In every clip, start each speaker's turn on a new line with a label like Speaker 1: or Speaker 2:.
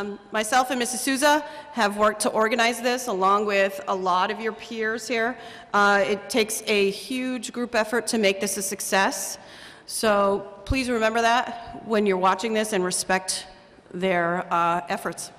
Speaker 1: Um, Myself and Mrs. Souza have worked to organize this along with a lot of your peers here. Uh, It takes a huge group effort to make this a success. So please remember that when you're watching this and respect their uh, efforts.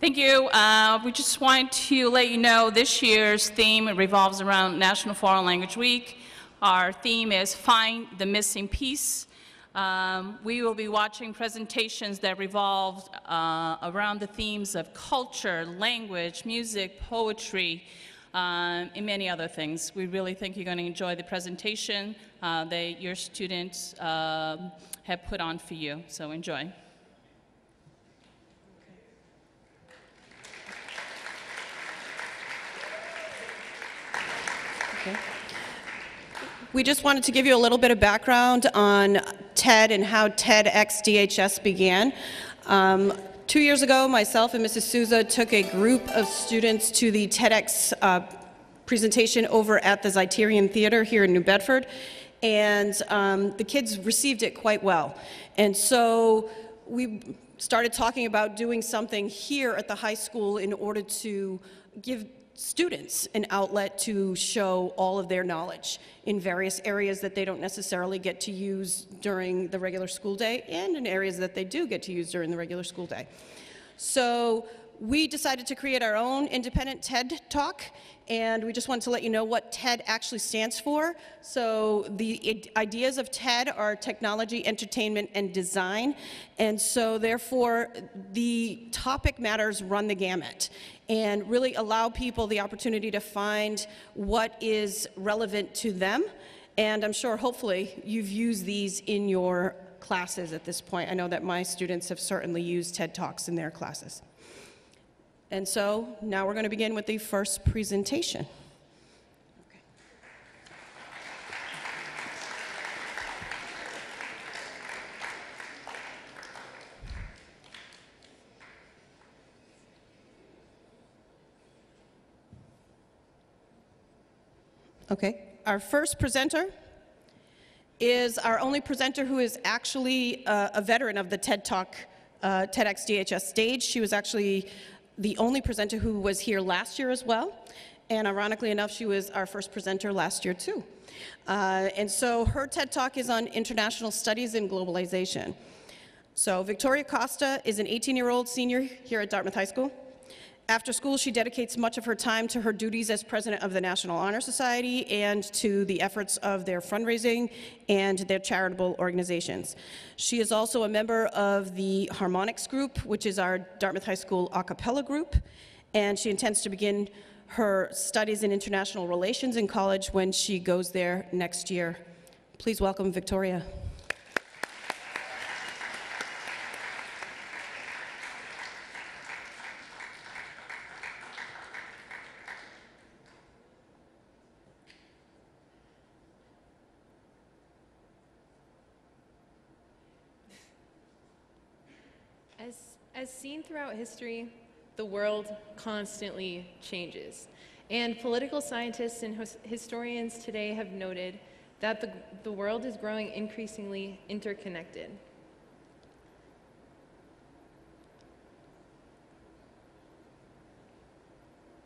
Speaker 2: Thank you. Uh, we just want to let you know this year's theme revolves around National Foreign Language Week. Our theme is Find the Missing Piece. Um, we will be watching presentations that revolve uh, around the themes of culture, language, music, poetry, um, and many other things. We really think you're going to enjoy the presentation uh, that your students um, have put on for you. So enjoy.
Speaker 1: We just wanted to give you a little bit of background on TED and how TEDx DHS began. Um, two years ago, myself and Mrs. Souza took a group of students to the TEDx uh, presentation over at the Zeiterion Theater here in New Bedford, and um, the kids received it quite well. And so we started talking about doing something here at the high school in order to give students an outlet to show all of their knowledge in various areas that they don't necessarily get to use during the regular school day and in areas that they do get to use during the regular school day. So we decided to create our own independent TED Talk, and we just wanted to let you know what TED actually stands for. So the ideas of TED are technology, entertainment, and design, and so therefore the topic matters run the gamut and really allow people the opportunity to find what is relevant to them. And I'm sure, hopefully, you've used these in your classes at this point. I know that my students have certainly used TED Talks in their classes. And so now we're going to begin with the first presentation. Okay, our first presenter is our only presenter who is actually uh, a veteran of the TED Talk, uh, TEDx DHS stage. She was actually the only presenter who was here last year as well. And ironically enough, she was our first presenter last year too. Uh, and so her TED Talk is on international studies and globalization. So Victoria Costa is an 18-year-old senior here at Dartmouth High School. After school, she dedicates much of her time to her duties as president of the National Honor Society and to the efforts of their fundraising and their charitable organizations. She is also a member of the Harmonics Group, which is our Dartmouth High School a cappella group, and she intends to begin her studies in international relations in college when she goes there next year. Please welcome Victoria.
Speaker 3: As, as seen throughout history, the world constantly changes. And political scientists and historians today have noted that the, the world is growing increasingly interconnected.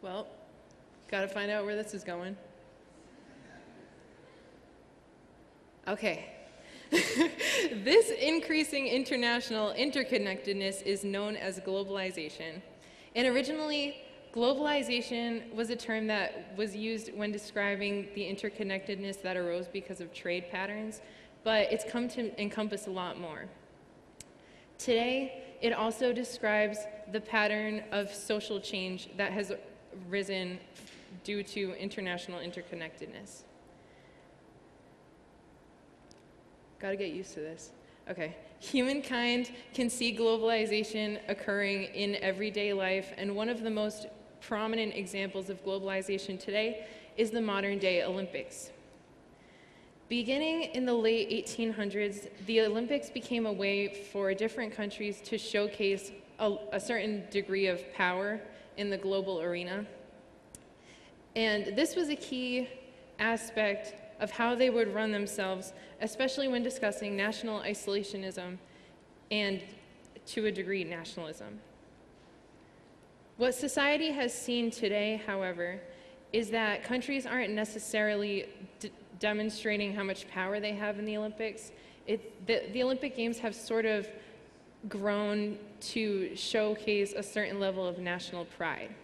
Speaker 3: Well, gotta find out where this is going. Okay, this increasing international interconnectedness is known as globalization. And originally, globalization was a term that was used when describing the interconnectedness that arose because of trade patterns, but it's come to encompass a lot more. Today, it also describes the pattern of social change that has risen due to international interconnectedness. Gotta get used to this. Okay. Humankind can see globalization occurring in everyday life, and one of the most prominent examples of globalization today is the modern day Olympics. Beginning in the late 1800s, the Olympics became a way for different countries to showcase a, a certain degree of power in the global arena. And this was a key aspect of how they would run themselves, especially when discussing national isolationism and to a degree, nationalism. What society has seen today, however, is that countries aren't necessarily demonstrating how much power they have in the Olympics. It, the, the Olympic Games have sort of grown to showcase a certain level of national pride.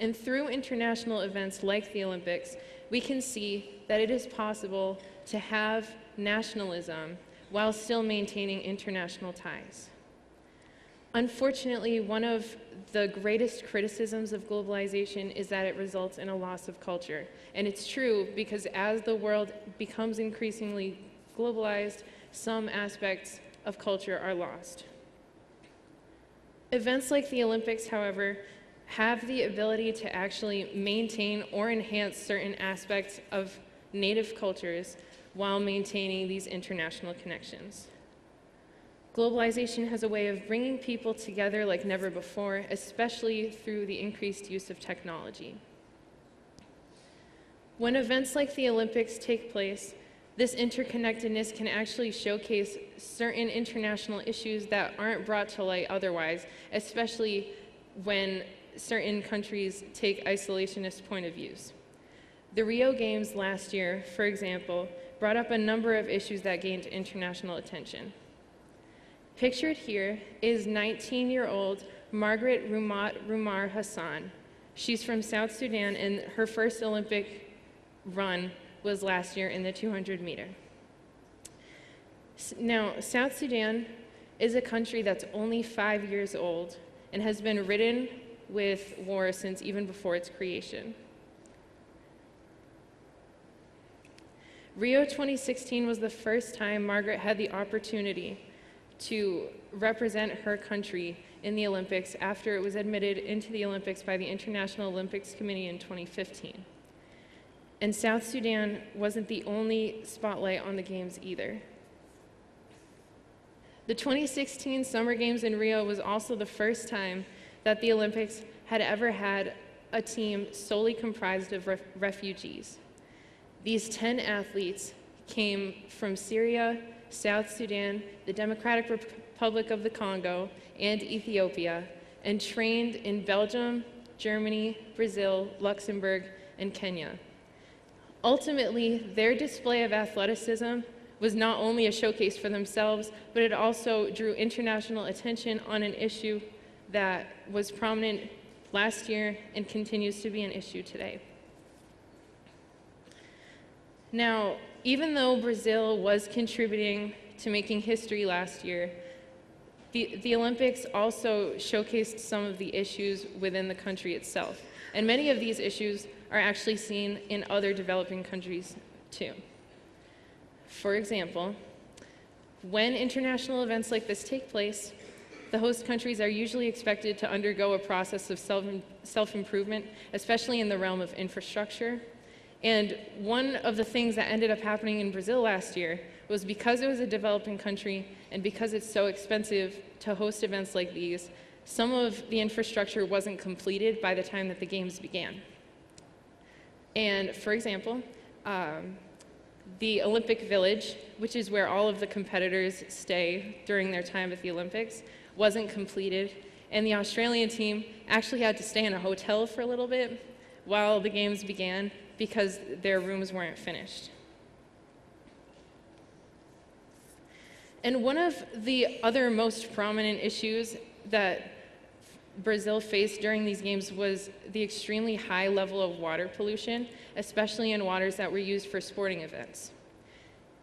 Speaker 3: And through international events like the Olympics, we can see that it is possible to have nationalism while still maintaining international ties. Unfortunately, one of the greatest criticisms of globalization is that it results in a loss of culture. And it's true because as the world becomes increasingly globalized, some aspects of culture are lost. Events like the Olympics, however, have the ability to actually maintain or enhance certain aspects of native cultures while maintaining these international connections. Globalization has a way of bringing people together like never before, especially through the increased use of technology. When events like the Olympics take place, this interconnectedness can actually showcase certain international issues that aren't brought to light otherwise, especially when certain countries take isolationist point of views. The Rio Games last year, for example, brought up a number of issues that gained international attention. Pictured here is 19 year old Margaret Rumat Rumar Hassan. She's from South Sudan, and her first Olympic run was last year in the 200 meter. Now, South Sudan is a country that's only five years old and has been ridden with war since even before its creation. Rio 2016 was the first time Margaret had the opportunity to represent her country in the Olympics after it was admitted into the Olympics by the International Olympics Committee in 2015. And South Sudan wasn't the only spotlight on the Games either. The 2016 Summer Games in Rio was also the first time that the Olympics had ever had a team solely comprised of ref- refugees. These 10 athletes came from Syria, South Sudan, the Democratic Republic of the Congo, and Ethiopia, and trained in Belgium, Germany, Brazil, Luxembourg, and Kenya. Ultimately, their display of athleticism was not only a showcase for themselves, but it also drew international attention on an issue that was prominent last year and continues to be an issue today. Now, even though Brazil was contributing to making history last year, the, the Olympics also showcased some of the issues within the country itself. And many of these issues are actually seen in other developing countries too. For example, when international events like this take place, the host countries are usually expected to undergo a process of self improvement, especially in the realm of infrastructure. And one of the things that ended up happening in Brazil last year was because it was a developing country and because it's so expensive to host events like these, some of the infrastructure wasn't completed by the time that the games began. And for example, um, the Olympic Village, which is where all of the competitors stay during their time at the Olympics, wasn't completed. And the Australian team actually had to stay in a hotel for a little bit while the games began because their rooms weren't finished. And one of the other most prominent issues that Brazil faced during these games was the extremely high level of water pollution, especially in waters that were used for sporting events.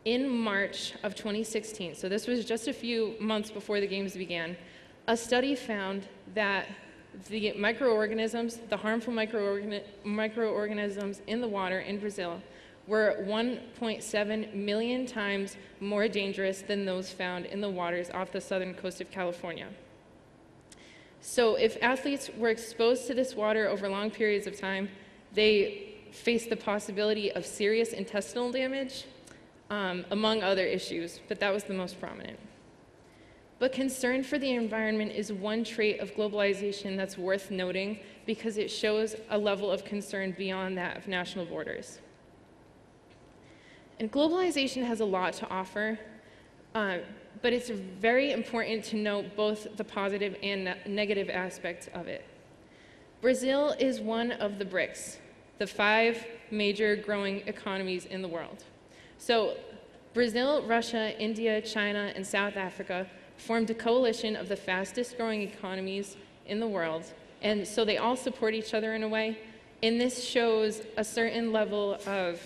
Speaker 3: In March of 2016, so this was just a few months before the games began, a study found that the microorganisms, the harmful microorgan- microorganisms in the water in Brazil, were 1.7 million times more dangerous than those found in the waters off the southern coast of California. So, if athletes were exposed to this water over long periods of time, they faced the possibility of serious intestinal damage, um, among other issues, but that was the most prominent. But concern for the environment is one trait of globalization that's worth noting because it shows a level of concern beyond that of national borders. And globalization has a lot to offer, uh, but it's very important to note both the positive and ne- negative aspects of it. Brazil is one of the BRICS, the five major growing economies in the world. So, Brazil, Russia, India, China, and South Africa formed a coalition of the fastest growing economies in the world, and so they all support each other in a way. And this shows a certain level of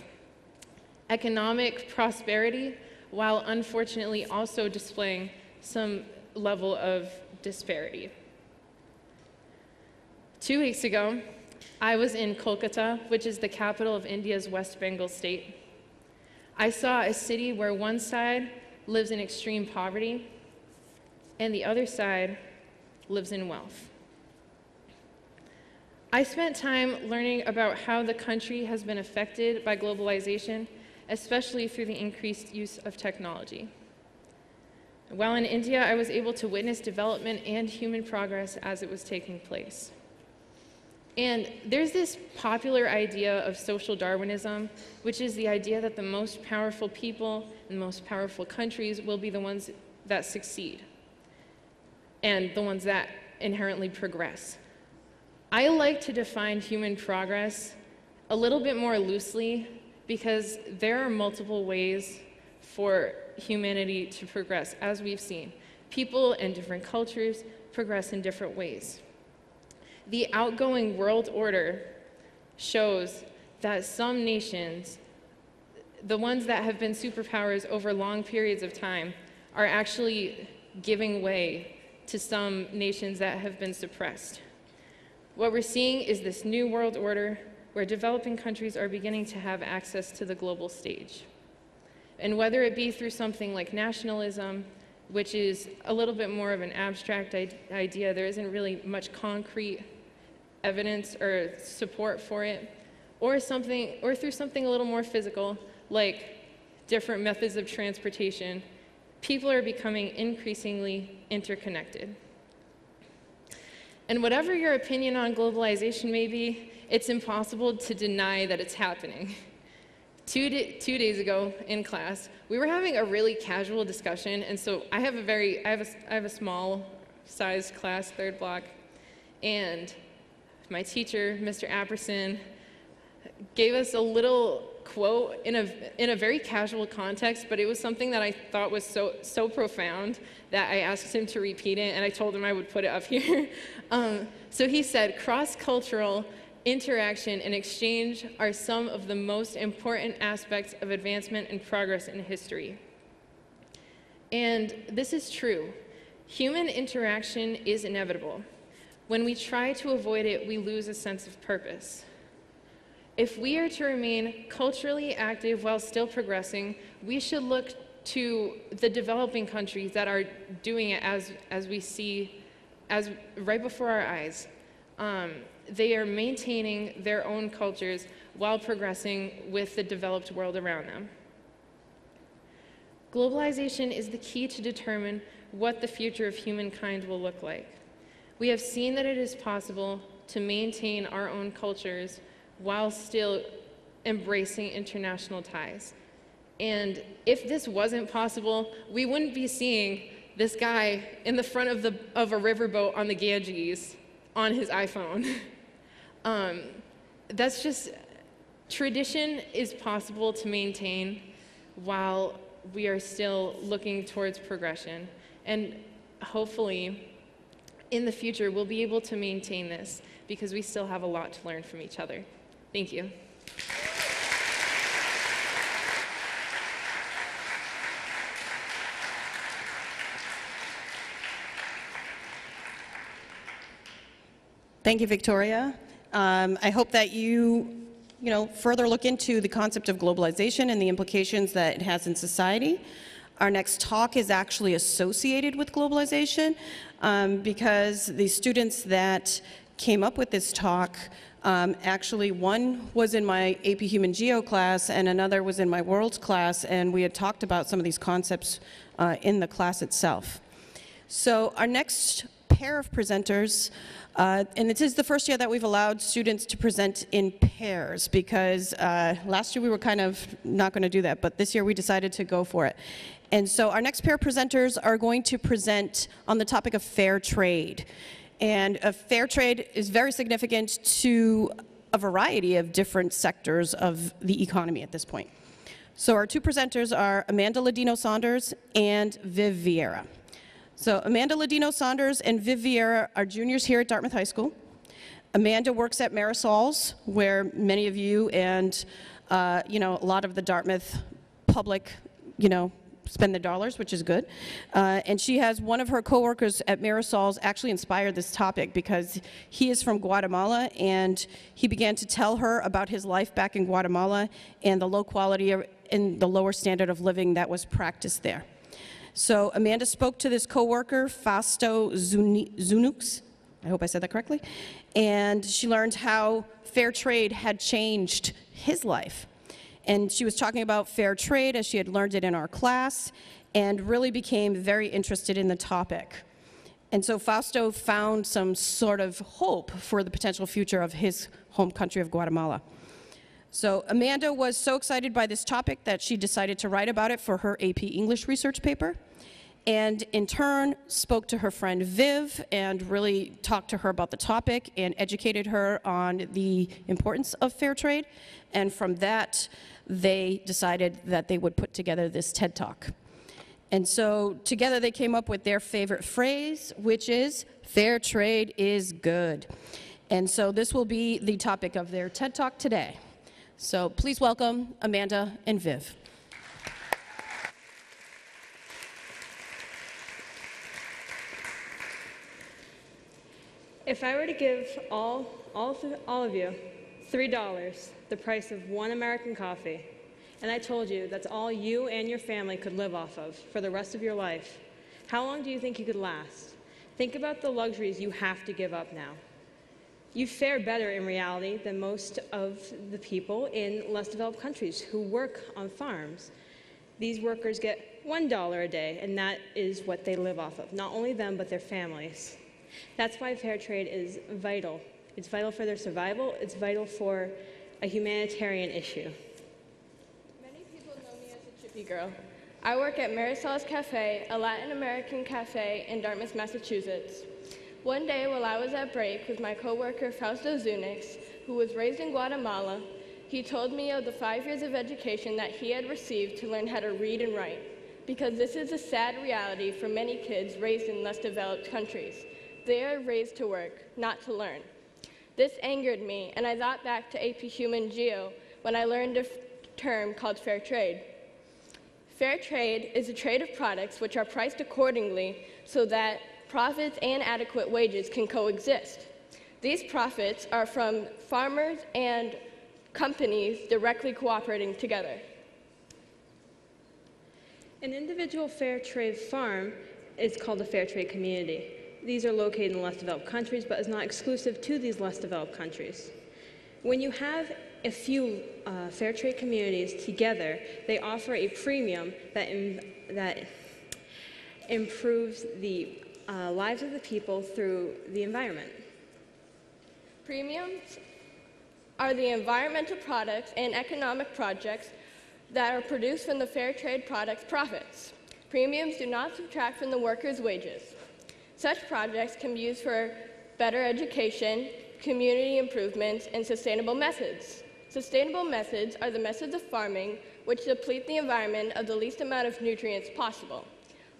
Speaker 3: economic prosperity while unfortunately also displaying some level of disparity. Two weeks ago, I was in Kolkata, which is the capital of India's West Bengal state. I saw a city where one side lives in extreme poverty and the other side lives in wealth. I spent time learning about how the country has been affected by globalization, especially through the increased use of technology. While in India, I was able to witness development and human progress as it was taking place. And there's this popular idea of social Darwinism, which is the idea that the most powerful people and most powerful countries will be the ones that succeed and the ones that inherently progress. I like to define human progress a little bit more loosely because there are multiple ways for humanity to progress, as we've seen. People and different cultures progress in different ways. The outgoing world order shows that some nations, the ones that have been superpowers over long periods of time, are actually giving way to some nations that have been suppressed. What we're seeing is this new world order where developing countries are beginning to have access to the global stage. And whether it be through something like nationalism, which is a little bit more of an abstract idea, there isn't really much concrete evidence or support for it, or something, or through something a little more physical, like different methods of transportation, people are becoming increasingly interconnected. And whatever your opinion on globalization may be, it's impossible to deny that it's happening. Two, two days ago in class, we were having a really casual discussion, and so I have a very, I have a, I have a small sized class, third block, and my teacher, Mr. Apperson, gave us a little quote in a, in a very casual context, but it was something that I thought was so, so profound that I asked him to repeat it, and I told him I would put it up here. um, so he said, cross cultural interaction and exchange are some of the most important aspects of advancement and progress in history. And this is true. Human interaction is inevitable. When we try to avoid it, we lose a sense of purpose. If we are to remain culturally active while still progressing, we should look to the developing countries that are doing it as, as we see, as right before our eyes. Um, they are maintaining their own cultures while progressing with the developed world around them. Globalization is the key to determine what the future of humankind will look like. We have seen that it is possible to maintain our own cultures while still embracing international ties. And if this wasn't possible, we wouldn't be seeing this guy in the front of, the, of a riverboat on the Ganges on his iPhone. um, that's just, tradition is possible to maintain while we are still looking towards progression. And hopefully, in the future, we'll be able to maintain this because we still have a lot to learn from each other. Thank you.
Speaker 1: Thank you, Victoria. Um, I hope that you, you know, further look into the concept of globalization and the implications that it has in society. Our next talk is actually associated with globalization um, because the students that came up with this talk um, actually, one was in my AP Human Geo class, and another was in my Worlds class, and we had talked about some of these concepts uh, in the class itself. So our next pair of presenters, uh, and this is the first year that we've allowed students to present in pairs because uh, last year we were kind of not going to do that, but this year we decided to go for it. And so our next pair of presenters are going to present on the topic of fair trade. And fair trade is very significant to a variety of different sectors of the economy at this point. So our two presenters are Amanda Ladino Saunders and Viv Vieira. So Amanda Ladino Saunders and Viv Vieira are juniors here at Dartmouth High School. Amanda works at Marisol's, where many of you and uh, you know a lot of the Dartmouth public, you know, spend the dollars, which is good. Uh, and she has one of her coworkers at Marisol's actually inspired this topic because he is from Guatemala and he began to tell her about his life back in Guatemala and the low quality and the lower standard of living that was practiced there. So Amanda spoke to this coworker, Fausto Zunux, I hope I said that correctly, and she learned how fair trade had changed his life. And she was talking about fair trade as she had learned it in our class and really became very interested in the topic. And so Fausto found some sort of hope for the potential future of his home country of Guatemala. So Amanda was so excited by this topic that she decided to write about it for her AP English research paper. And in turn, spoke to her friend Viv and really talked to her about the topic and educated her on the importance of fair trade. And from that, they decided that they would put together this TED Talk. And so together they came up with their favorite phrase, which is fair trade is good. And so this will be the topic of their TED Talk today. So please welcome Amanda and Viv.
Speaker 4: If I were to give all, all, all of you $3, the price of one American coffee, and I told you that's all you and your family could live off of for the rest of your life, how long do you think you could last? Think about the luxuries you have to give up now. You fare better in reality than most of the people in less developed countries who work on farms. These workers get $1 a day, and that is what they live off of. Not only them, but their families. That's why fair trade is vital. It's vital for their survival, it's vital for a humanitarian issue.
Speaker 5: Many people know me as a chippy girl. I work at Marisol's Cafe, a Latin American cafe in Dartmouth, Massachusetts. One day while I was at break with my coworker Fausto Zunix, who was raised in Guatemala, he told me of the five years of education that he had received to learn how to read and write, because this is a sad reality for many kids raised in less developed countries. They are raised to work, not to learn. This angered me, and I thought back to AP Human Geo when I learned a term called fair trade. Fair trade is a trade of products which are priced accordingly so that profits and adequate wages can coexist. These profits are from farmers and companies directly cooperating together.
Speaker 4: An individual fair trade farm is called a fair trade community. These are located in less developed countries, but is not exclusive to these less developed countries. When you have a few uh, fair trade communities together, they offer a premium that, Im- that improves the uh, lives of the people through the environment.
Speaker 5: Premiums are the environmental products and economic projects that are produced from the fair trade products' profits. Premiums do not subtract from the workers' wages. Such projects can be used for better education, community improvements, and sustainable methods. Sustainable methods are the methods of farming which deplete the environment of the least amount of nutrients possible.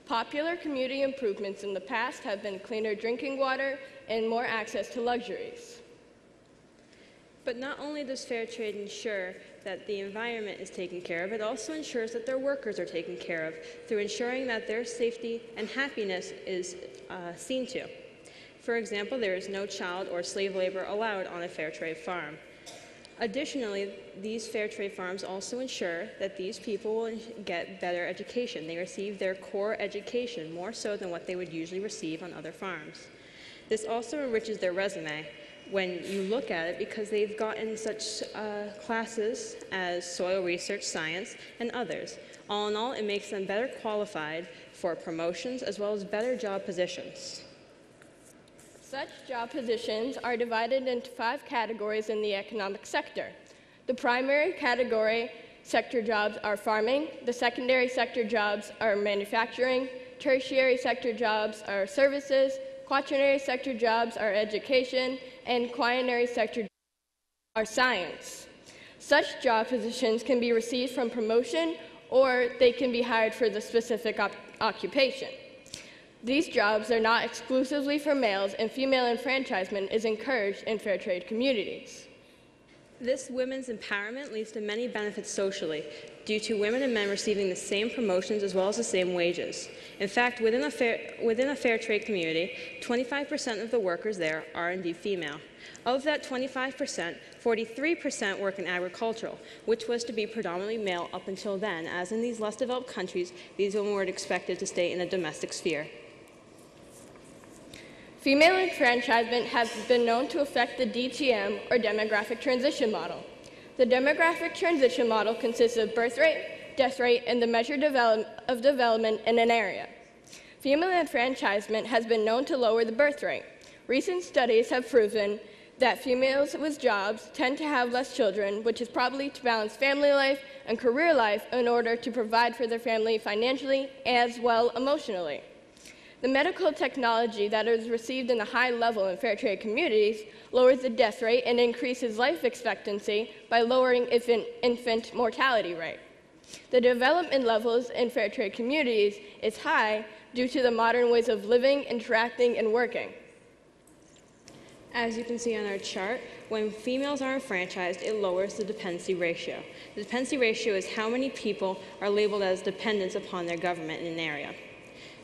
Speaker 5: Popular community improvements in the past have been cleaner drinking water and more access to luxuries.
Speaker 4: But not only does fair trade ensure that the environment is taken care of, it also ensures that their workers are taken care of through ensuring that their safety and happiness is uh, seen to. For example, there is no child or slave labor allowed on a fair trade farm. Additionally, these fair trade farms also ensure that these people will get better education. They receive their core education more so than what they would usually receive on other farms. This also enriches their resume when you look at it because they've gotten such uh, classes as soil research, science, and others. All in all, it makes them better qualified for promotions as well as better job positions.
Speaker 5: Such job positions are divided into five categories in the economic sector. The primary category sector jobs are farming, the secondary sector jobs are manufacturing, tertiary sector jobs are services, quaternary sector jobs are education, and quinary sector are science. Such job positions can be received from promotion or they can be hired for the specific occupation. These jobs are not exclusively for males, and female enfranchisement is encouraged in fair trade communities.
Speaker 4: This women's empowerment leads to many benefits socially, due to women and men receiving the same promotions as well as the same wages. In fact, within a fair, within a fair trade community, 25% of the workers there are indeed female. Of that 25%, 43% work in agricultural, which was to be predominantly male up until then, as in these less developed countries, these women were expected to stay in the domestic sphere.
Speaker 5: Female enfranchisement has been known to affect the DTM or demographic transition model. The demographic transition model consists of birth rate, death rate, and the measure develop- of development in an area. Female enfranchisement has been known to lower the birth rate. Recent studies have proven that females with jobs tend to have less children, which is probably to balance family life and career life in order to provide for their family financially as well emotionally. The medical technology that is received in the high level in fair trade communities lowers the death rate and increases life expectancy by lowering infant, infant mortality rate. The development levels in fair trade communities is high due to the modern ways of living, interacting, and working.
Speaker 4: As you can see on our chart, when females are enfranchised, it lowers the dependency ratio. The dependency ratio is how many people are labeled as dependents upon their government in an area.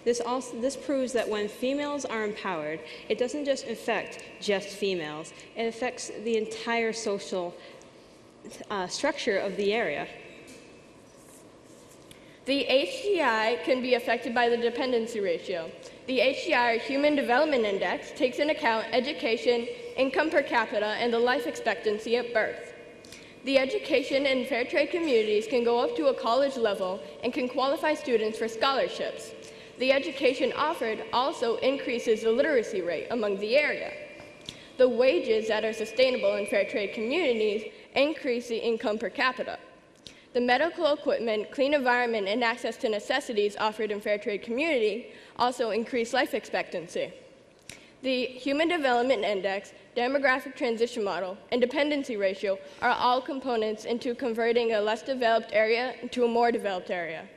Speaker 4: This, also, this proves that when females are empowered, it doesn't just affect just females, it affects the entire social uh, structure of the area.
Speaker 5: The HDI can be affected by the dependency ratio. The HDI, Human Development Index, takes into account education, income per capita, and the life expectancy at birth. The education in fair trade communities can go up to a college level and can qualify students for scholarships. The education offered also increases the literacy rate among the area. The wages that are sustainable in fair trade communities increase the income per capita. The medical equipment, clean environment, and access to necessities offered in fair trade community also increase life expectancy. The Human Development Index, Demographic Transition Model, and Dependency Ratio are all components into converting a less developed area into a more developed area.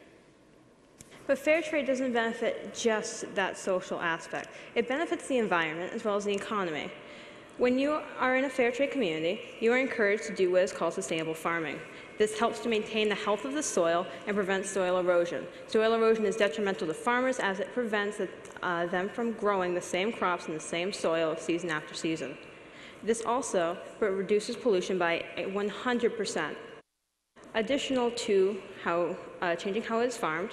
Speaker 4: But fair trade doesn't benefit just that social aspect. It benefits the environment as well as the economy. When you are in a fair trade community, you are encouraged to do what is called sustainable farming. This helps to maintain the health of the soil and prevents soil erosion. Soil erosion is detrimental to farmers as it prevents uh, them from growing the same crops in the same soil season after season. This also reduces pollution by 100%. Additional to how, uh, changing how it is farmed,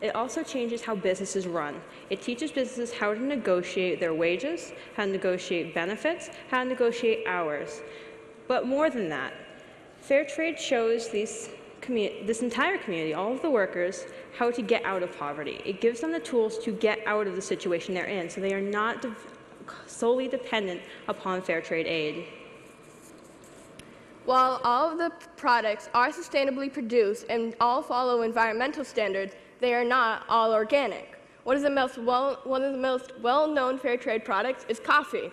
Speaker 4: it also changes how businesses run. It teaches businesses how to negotiate their wages, how to negotiate benefits, how to negotiate hours. But more than that, fair trade shows these this entire community, all of the workers, how to get out of poverty. It gives them the tools to get out of the situation they're in so they are not de solely dependent upon fair trade aid.
Speaker 5: While all of the products are sustainably produced and all follow environmental standards, they are not all organic. One of the most well, one of the most well-known fair trade products is coffee.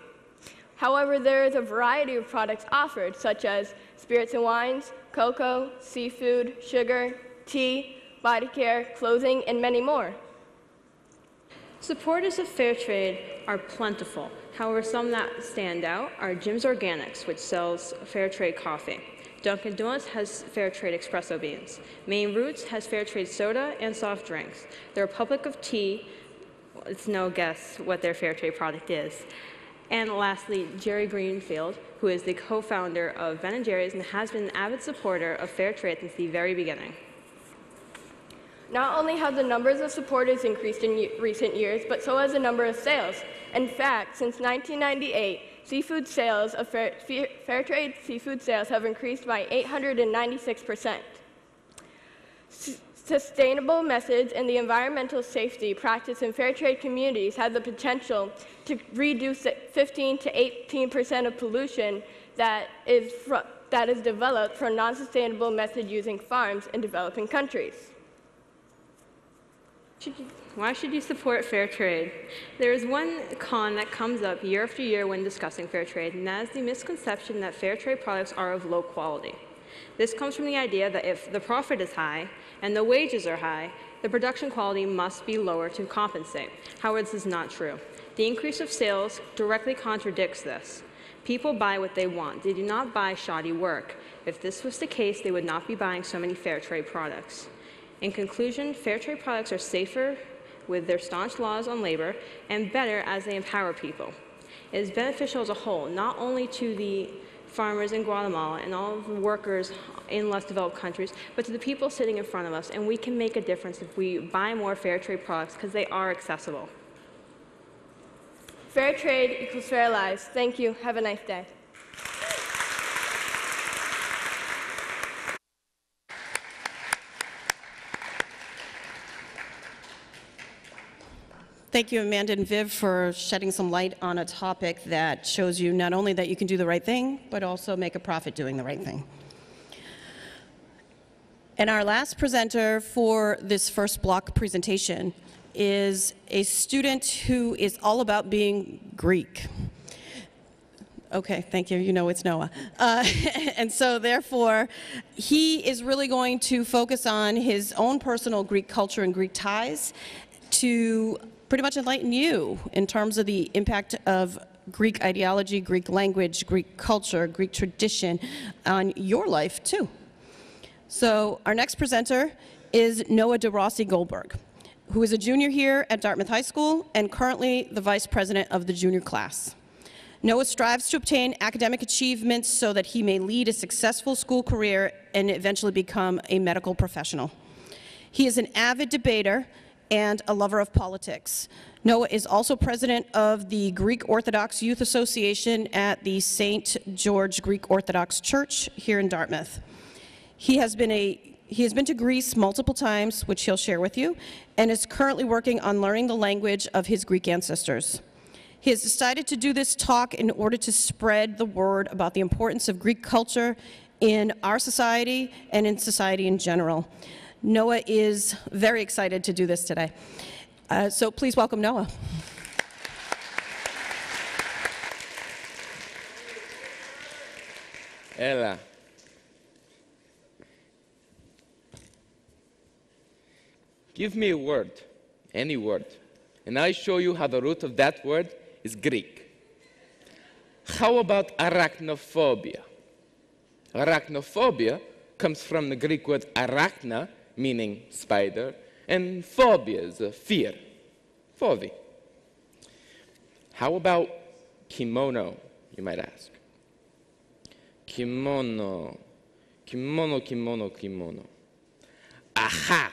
Speaker 5: However, there is a variety of products offered, such as spirits and wines, cocoa, seafood, sugar, tea, body care, clothing, and many more.
Speaker 4: Supporters of fair trade are plentiful. However, some that stand out are Jim's Organics, which sells fair trade coffee. Dunkin' Donuts has fair trade espresso beans. Maine Roots has fair trade soda and soft drinks. The Republic of Tea, it's no guess what their fair trade product is. And lastly, Jerry Greenfield, who is the co-founder of Ben & Jerry's and has been an avid supporter of fair trade since the very beginning.
Speaker 5: Not only have the numbers of supporters increased in recent years, but so has the number of sales. In fact, since 1998, seafood sales of fair, fair, trade seafood sales have increased by 896 percent. Sustainable methods and the environmental safety practiced in fair trade communities have the potential to reduce 15 to 18 percent of pollution that is, that is developed from non-sustainable method using farms in developing countries.
Speaker 4: Should you- Why should you support fair trade? There is one con that comes up year after year when discussing fair trade, and that is the misconception that fair trade products are of low quality. This comes from the idea that if the profit is high and the wages are high, the production quality must be lower to compensate. However, this is not true. The increase of sales directly contradicts this. People buy what they want. They do not buy shoddy work. If this was the case, they would not be buying so many fair trade products. In conclusion, fair trade products are safer with their staunch laws on labor and better as they empower people. It is beneficial as a whole, not only to the farmers in Guatemala and all of the workers in less developed countries, but to the people sitting in front of us. And we can make a difference if we buy more fair trade products because they are accessible.
Speaker 5: Fair trade equals fair lives. Thank you. Have a nice day.
Speaker 1: Thank you, Amanda and Viv, for shedding some light on a topic that shows you not only that you can do the right thing, but also make a profit doing the right thing. And our last presenter for this first block presentation is a student who is all about being Greek. Okay, thank you. You know it's Noah. Uh, and so, therefore, he is really going to focus on his own personal Greek culture and Greek ties to pretty much enlighten you in terms of the impact of Greek ideology, Greek language, Greek culture, Greek tradition on your life, too. So, our next presenter is Noah DeRossi Goldberg, who is a junior here at Dartmouth High School and currently the vice president of the junior class. Noah strives to obtain academic achievements so that he may lead a successful school career and eventually become a medical professional. He is an avid debater and a lover of politics. Noah is also president of the Greek Orthodox Youth Association at the St. George Greek Orthodox Church here in Dartmouth. He has been a he has been to Greece multiple times, which he'll share with you, and is currently working on learning the language of his Greek ancestors. He has decided to do this talk in order to spread the word about the importance of Greek culture in our society and in society in general. Noah is very excited to do this today. Uh, so please welcome Noah.
Speaker 6: Ella. Give me a word, any word, and I show you how the root of that word is Greek. How about arachnophobia? Arachnophobia comes from the Greek word arachna, meaning spider, and phobias, a fear, phobi. How about kimono, you might ask? Kimono, kimono, kimono, kimono. Aha!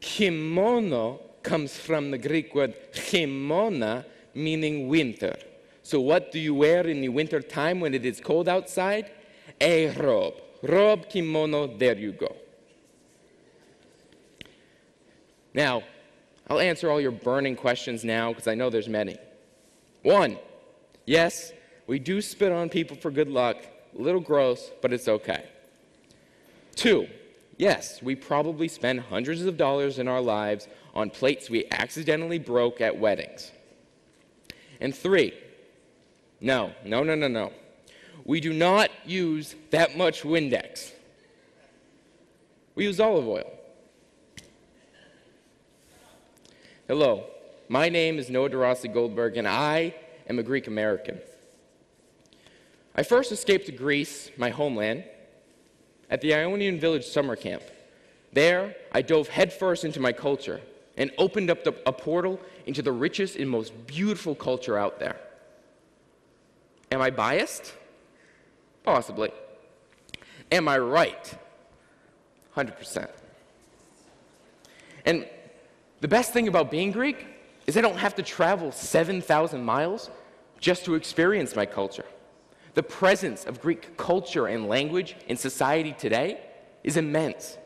Speaker 6: Kimono comes from the Greek word chimona, meaning winter. So, what do you wear in the winter time when it is cold outside? A robe. Robe, kimono, there you go. Now, I'll answer all your burning questions now because I know there's many. One, yes, we do spit on people for good luck. A little gross, but it's okay. Two, yes, we probably spend hundreds of dollars in our lives on plates we accidentally broke at weddings. And three, no, no, no, no, no. We do not use that much Windex. We use olive oil. Hello, my name is Noah DeRossi Goldberg, and I am a Greek American. I first escaped to Greece, my homeland, at the Ionian Village summer camp. There, I dove headfirst into my culture and opened up the, a portal into the richest and most beautiful culture out there. Am I biased? Possibly. Am I right? 100%. And the best thing about being Greek is I don't have to travel 7,000 miles just to experience my culture. The presence of Greek culture and language in society today is immense.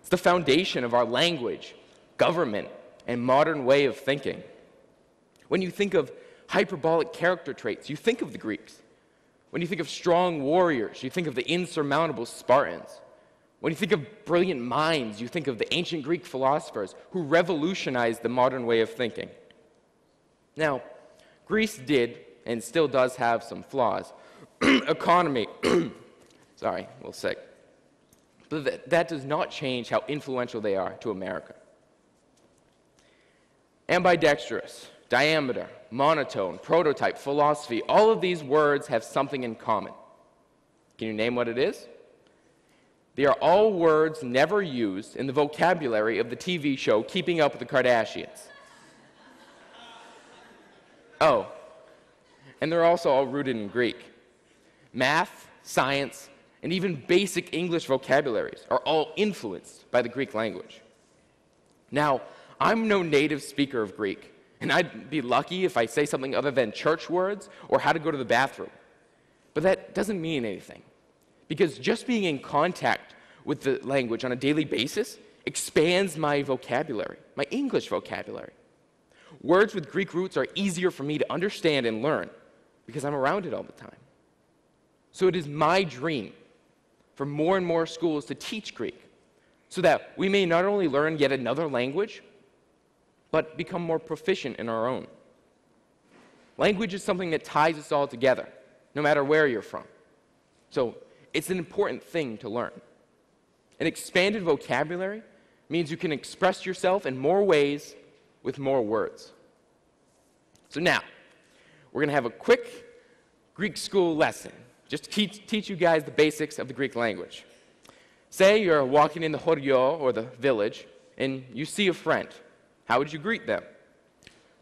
Speaker 6: It's the foundation of our language, government, and modern way of thinking. When you think of hyperbolic character traits, you think of the Greeks. When you think of strong warriors, you think of the insurmountable Spartans. When you think of brilliant minds, you think of the ancient Greek philosophers who revolutionized the modern way of thinking. Now, Greece did and still does have some flaws. Economy, sorry, a little sick. But that, that does not change how influential they are to America. Ambidextrous, diameter, monotone, prototype, philosophy, all of these words have something in common. Can you name what it is? They are all words never used in the vocabulary of the TV show Keeping Up with the Kardashians. Oh, and they're also all rooted in Greek. Math, science, and even basic English vocabularies are all influenced by the Greek language. Now, I'm no native speaker of Greek, and I'd be lucky if I say something other than church words or how to go to the bathroom. But that doesn't mean anything, because just being in contact with the language on a daily basis expands my vocabulary, my English vocabulary. Words with Greek roots are easier for me to understand and learn because I'm around it all the time. So it is my dream for more and more schools to teach Greek so that we may not only learn yet another language, but become more proficient in our own. Language is something that ties us all together, no matter where you're from. So it's an important thing to learn. An expanded vocabulary means you can express yourself in more ways with more words. So now, we're going to have a quick Greek school lesson, just to teach, you guys the basics of the Greek language. Say you're walking in the horio, or the village, and you see a friend. How would you greet them?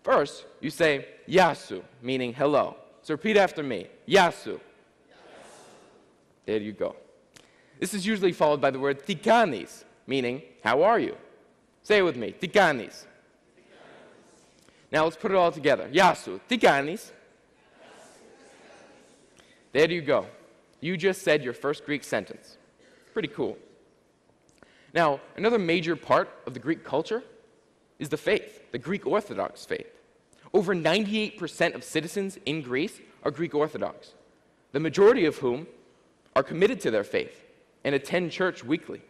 Speaker 6: First, you say yasu, meaning hello. So repeat after me yasu. There you go. This is usually followed by the word tikanis, meaning how are you? Say it with me tikanis. Now let's put it all together. Yasu, tikanis. There you go. You just said your first Greek sentence. Pretty cool. Now, another major part of the Greek culture is the faith, the Greek Orthodox faith. Over 98% of citizens in Greece are Greek Orthodox, the majority of whom are committed to their faith and attend church weekly.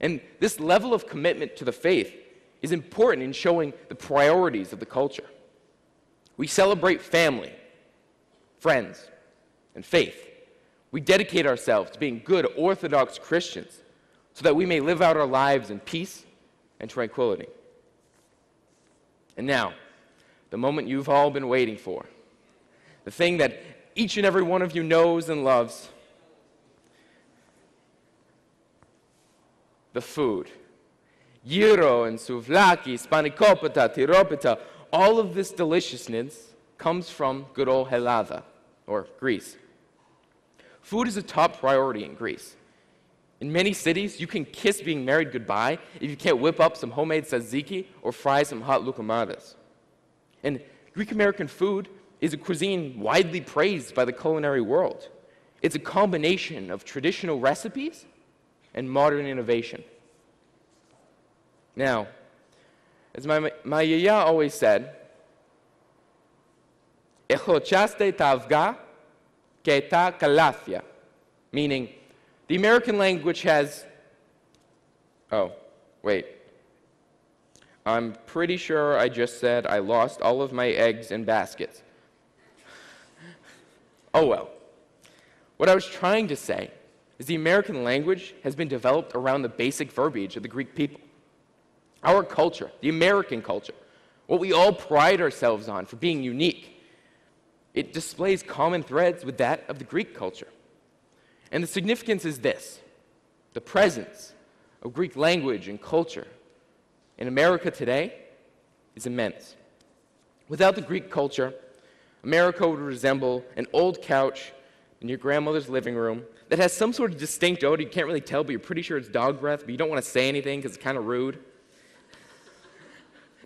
Speaker 6: And this level of commitment to the faith is important in showing the priorities of the culture. We celebrate family, friends, and faith. We dedicate ourselves to being good Orthodox Christians so that we may live out our lives in peace and tranquility. And now, the moment you've all been waiting for, the thing that each and every one of you knows and loves the food. Gyro and souvlaki, spanakopita, tiropita, all of this deliciousness comes from good old Helada, or Greece. Food is a top priority in Greece. In many cities, you can kiss being married goodbye if you can't whip up some homemade tzatziki or fry some hot loukoumades. And Greek American food is a cuisine widely praised by the culinary world. It's a combination of traditional recipes and modern innovation. Now, as my, my yaya always said, Echochaste tavga keta kalafia, meaning the American language has, oh, wait. I'm pretty sure I just said I lost all of my eggs in baskets. Oh well. What I was trying to say is the American language has been developed around the basic verbiage of the Greek people. Our culture, the American culture, what we all pride ourselves on for being unique, it displays common threads with that of the Greek culture. And the significance is this the presence of Greek language and culture in America today is immense. Without the Greek culture, America would resemble an old couch in your grandmother's living room that has some sort of distinct odor. You can't really tell, but you're pretty sure it's dog breath, but you don't want to say anything because it's kind of rude.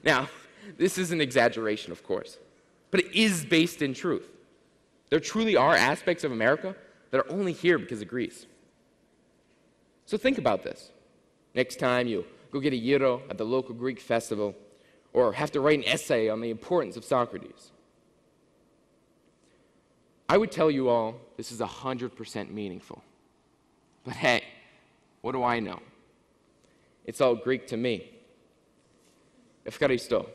Speaker 6: Now, this is an exaggeration, of course, but it is based in truth. There truly are aspects of America that are only here because of Greece. So think about this. next time you go get a gyro at the local Greek festival, or have to write an essay on the importance of Socrates. I would tell you all this is 100% meaningful. But hey, what do I know? It's all Greek to me. Ευχαριστώ.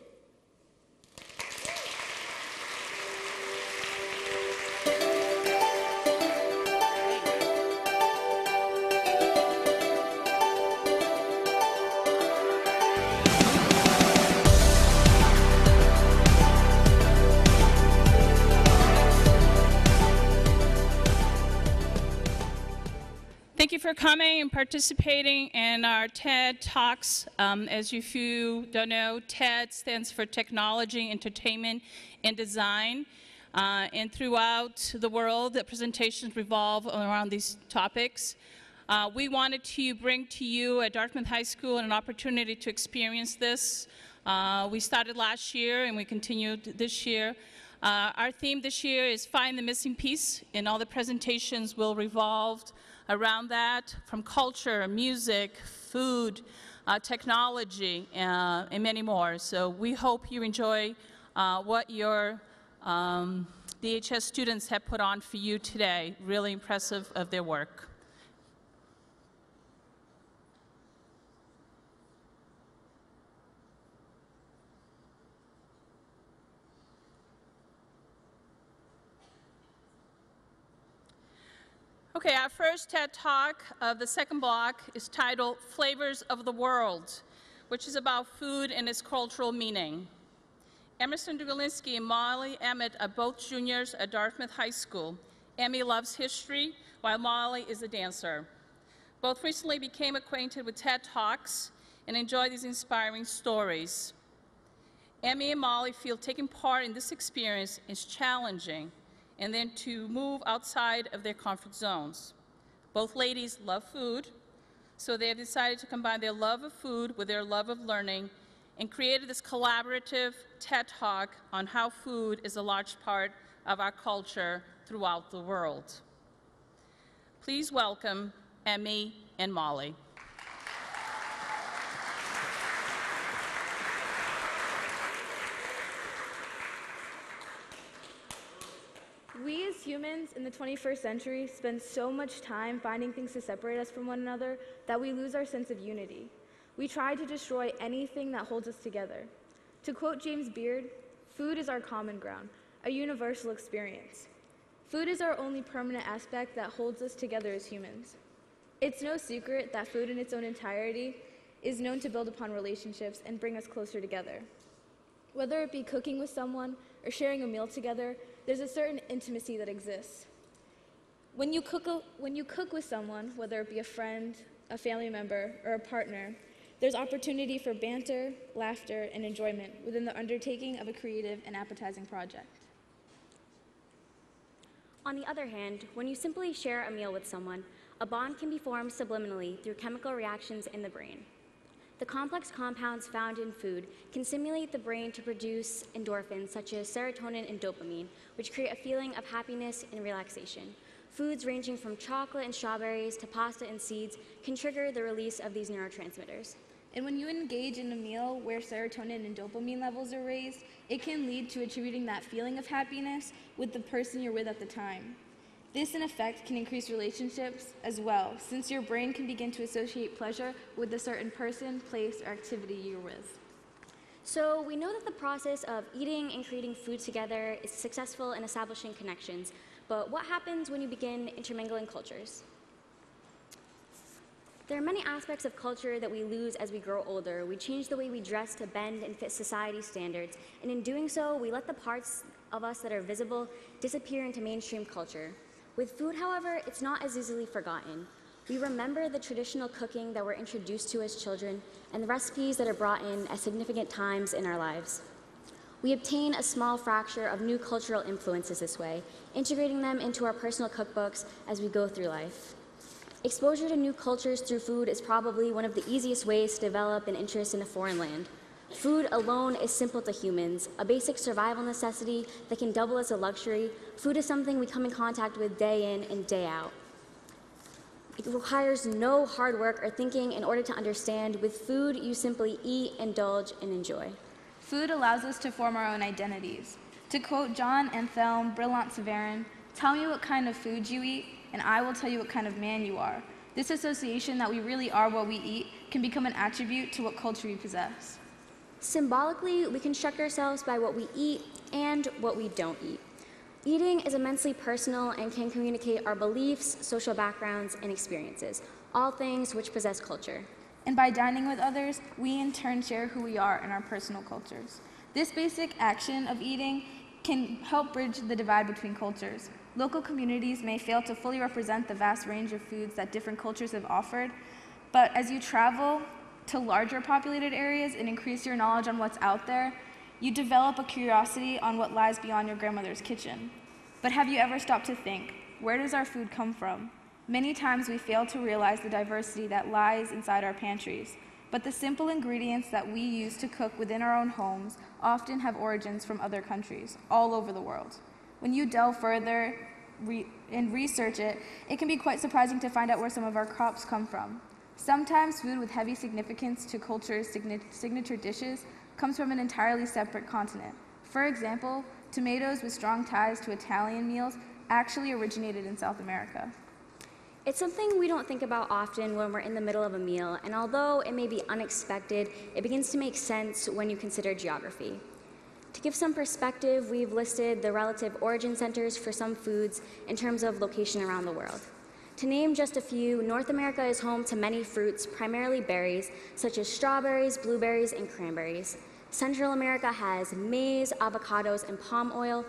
Speaker 2: Thank you for coming and participating in our TED Talks. Um, as you few don't know, TED stands for Technology, Entertainment, and Design. Uh, and throughout the world, the presentations revolve around these topics. Uh, we wanted to bring to you at Dartmouth High School an opportunity to experience this. Uh, we started last year and we continued this year. Uh, our theme this year is Find the Missing Piece, and all the presentations will revolve around that from culture, music, food, uh, technology, uh, and many more. So we hope you enjoy uh, what your um, DHS students have put on for you today. Really impressive of their work. Okay, our first TED Talk of the second block is titled Flavors of the World, which is about food and its cultural meaning. Emerson Dugalinski and Molly Emmett are both juniors at Dartmouth High School. Emmy loves history, while Molly is a dancer. Both recently became acquainted with TED Talks and enjoy these inspiring stories. Emmy and Molly feel taking part in this experience is challenging and then to move outside of their comfort zones. Both ladies love food, so they have decided to combine their love of food with their love of learning and created this collaborative TED Talk on how food is a large part of our culture throughout the world. Please welcome Emmy and Molly.
Speaker 7: We as humans in the 21st century spend so much time finding things to separate us from one another that we lose our sense of unity. We try to destroy anything that holds us together. To quote James Beard, food is our common ground, a universal experience. Food is our only permanent aspect that holds us together as humans. It's no secret that food in its own entirety is known to build upon relationships and bring us closer together. Whether it be cooking with someone or sharing a meal together, there's a certain intimacy that exists. When you, cook, when you cook with someone, whether it be a friend, a family member, or a partner, there's opportunity for banter, laughter, and enjoyment within the undertaking of a creative and appetizing project.
Speaker 8: On the other hand, when you simply share a meal with someone, a bond can be formed subliminally through chemical reactions in the brain. The complex compounds found in food can stimulate the brain to produce endorphins such as serotonin and dopamine, which create a feeling of happiness and relaxation. Foods ranging from chocolate and strawberries to pasta and seeds can trigger the release of these neurotransmitters.
Speaker 7: And when you engage in a meal where serotonin and dopamine levels are raised, it can lead to attributing that feeling of happiness with the person you're with at the time. This, in effect, can increase relationships as well, since your brain can begin to associate pleasure with a certain person, place, or activity you're with.
Speaker 8: So, we know that the process of eating and creating food together is successful in establishing connections, but what happens when you begin intermingling cultures? There are many aspects of culture that we lose as we grow older. We change the way we dress to bend and fit society standards, and in doing so, we let the parts of us that are visible disappear into mainstream culture. With food, however, it's not as easily forgotten. We remember the traditional cooking that we're introduced to as children and the recipes that are brought in at significant times in our lives. We obtain a small fracture of new cultural influences this way, integrating them into our personal cookbooks as we go through life. Exposure to new cultures through food is probably one of the easiest ways to develop an interest in a foreign land. Food alone is simple to humans, a basic survival necessity that can double as a luxury. Food is something we come in contact with day in and day out. It requires no hard work or thinking in order to understand. With food, you simply eat, indulge, and enjoy.
Speaker 7: Food allows us to form our own identities. To quote John Anthelme Brillat-Savarin, tell me what kind of food you eat, and I will tell you what kind of man you are. This association that we really are what we eat can become an attribute to what culture we possess.
Speaker 8: Symbolically, we construct ourselves by what we eat and what we don't eat. Eating is immensely personal and can communicate our beliefs, social backgrounds, and experiences, all things which possess culture.
Speaker 7: And by dining with others, we in turn share who we are in our personal cultures. This basic action of eating can help bridge the divide between cultures. Local communities may fail to fully represent the vast range of foods that different cultures have offered, but as you travel to larger populated areas and increase your knowledge on what's out there, you develop a curiosity on what lies beyond your grandmother's kitchen. But have you ever stopped to think, where does our food come from? Many times we fail to realize the diversity that lies inside our pantries, but the simple ingredients that we use to cook within our own homes often have origins from other countries, all over the world. When you delve further re- and research it, it can be quite surprising to find out where some of our crops come from. Sometimes food with heavy significance to culture's signature dishes comes from an entirely separate continent. For example, tomatoes with strong ties to Italian meals actually originated in South America.
Speaker 8: It's something we don't think about often when we're in the middle of a meal, and although it may be unexpected, it begins to make sense when you consider geography. To give some perspective, we've listed the relative origin centers for some foods in terms of location around the world. To name just a few, North America is home to many fruits, primarily berries, such as strawberries, blueberries, and cranberries. Central America has maize, avocados, and palm oil,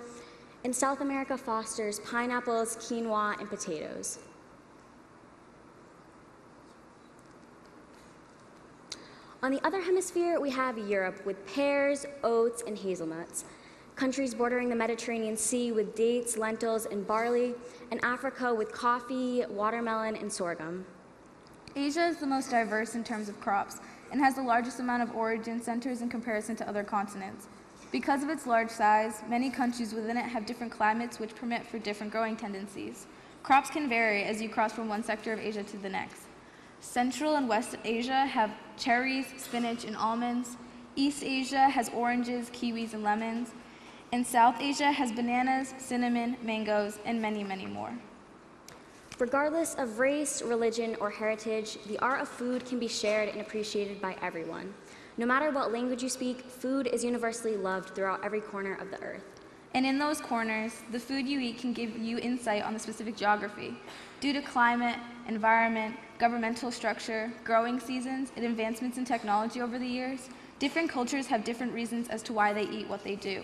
Speaker 8: and South America fosters pineapples, quinoa, and potatoes. On the other hemisphere, we have Europe with pears, oats, and hazelnuts. Countries bordering the Mediterranean Sea with dates, lentils, and barley, and Africa with coffee, watermelon, and sorghum.
Speaker 7: Asia is the most diverse in terms of crops and has the largest amount of origin centers in comparison to other continents. Because of its large size, many countries within it have different climates which permit for different growing tendencies. Crops can vary as you cross from one sector of Asia to the next. Central and West Asia have cherries, spinach, and almonds. East Asia has oranges, kiwis, and lemons. And South Asia has bananas, cinnamon, mangoes, and many, many more.
Speaker 8: Regardless of race, religion, or heritage, the art of food can be shared and appreciated by everyone. No matter what language you speak, food is universally loved throughout every corner of the earth.
Speaker 7: And in those corners, the food you eat can give you insight on the specific geography. Due to climate, environment, governmental structure, growing seasons, and advancements in technology over the years, different cultures have different reasons as to why they eat what they do.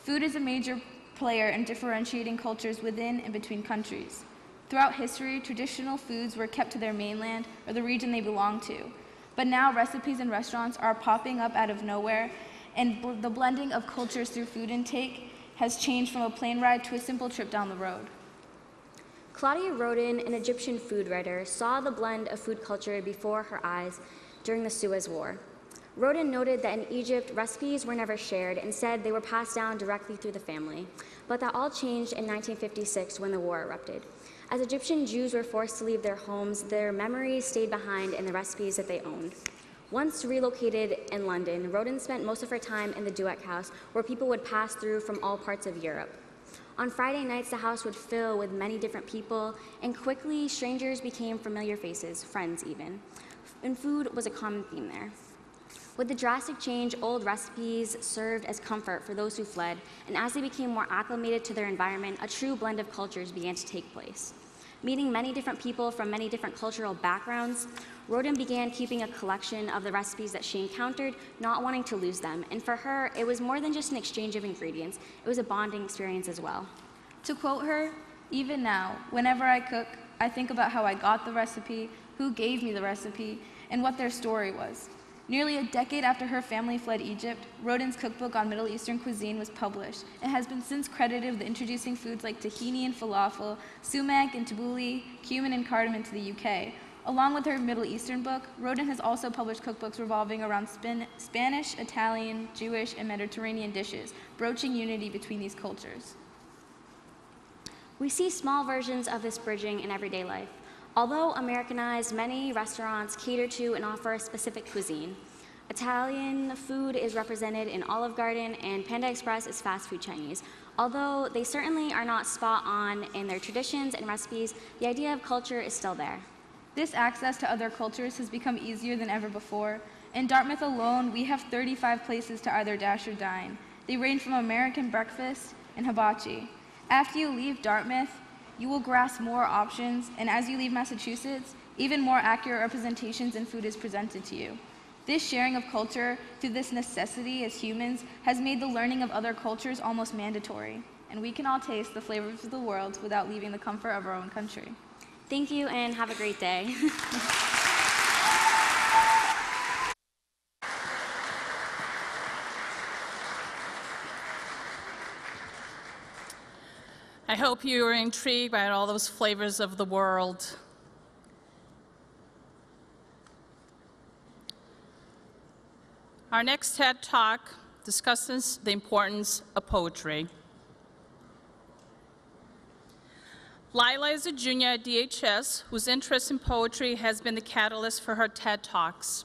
Speaker 7: Food is a major player in differentiating cultures within and between countries. Throughout history, traditional foods were kept to their mainland or the region they belonged to. But now recipes and restaurants are popping up out of nowhere, and bl- the blending of cultures through food intake has changed from a plane ride to a simple trip down the road.
Speaker 8: Claudia Roden, an Egyptian food writer, saw the blend of food culture before her eyes during the Suez War. Roden noted that in Egypt, recipes were never shared. Instead, they were passed down directly through the family. But that all changed in 1956 when the war erupted. As Egyptian Jews were forced to leave their homes, their memories stayed behind in the recipes that they owned. Once relocated in London, Roden spent most of her time in the Dueck House, where people would pass through from all parts of Europe. On Friday nights, the house would fill with many different people, and quickly, strangers became familiar faces, friends even. And food was a common theme there. With the drastic change, old recipes served as comfort for those who fled, and as they became more acclimated to their environment, a true blend of cultures began to take place. Meeting many different people from many different cultural backgrounds, Roden began keeping a collection of the recipes that she encountered, not wanting to lose them. And for her, it was more than just an exchange of ingredients, it was a bonding experience as well.
Speaker 7: To quote her, even now, whenever I cook, I think about how I got the recipe, who gave me the recipe, and what their story was. Nearly a decade after her family fled Egypt, Roden's cookbook on Middle Eastern cuisine was published and has been since credited with introducing foods like tahini and falafel, sumac and tabbouleh, cumin and cardamom to the UK. Along with her Middle Eastern book, Roden has also published cookbooks revolving around Span- Spanish, Italian, Jewish, and Mediterranean dishes, broaching unity between these cultures.
Speaker 8: We see small versions of this bridging in everyday life. Although Americanized, many restaurants cater to and offer a specific cuisine. Italian food is represented in Olive Garden, and Panda Express is fast food Chinese. Although they certainly are not spot on in their traditions and recipes, the idea of culture is still there.
Speaker 7: This access to other cultures has become easier than ever before. In Dartmouth alone, we have 35 places to either dash or dine. They range from American breakfast and hibachi. After you leave Dartmouth, you will grasp more options, and as you leave Massachusetts, even more accurate representations in food is presented to you. This sharing of culture through this necessity as humans has made the learning of other cultures almost mandatory, and we can all taste the flavors of the world without leaving the comfort of our own country.
Speaker 8: Thank you and have a great day.
Speaker 2: I hope you are intrigued by all those flavors of the world. Our next TED Talk discusses the importance of poetry. Lila is a junior at DHS whose interest in poetry has been the catalyst for her TED Talks.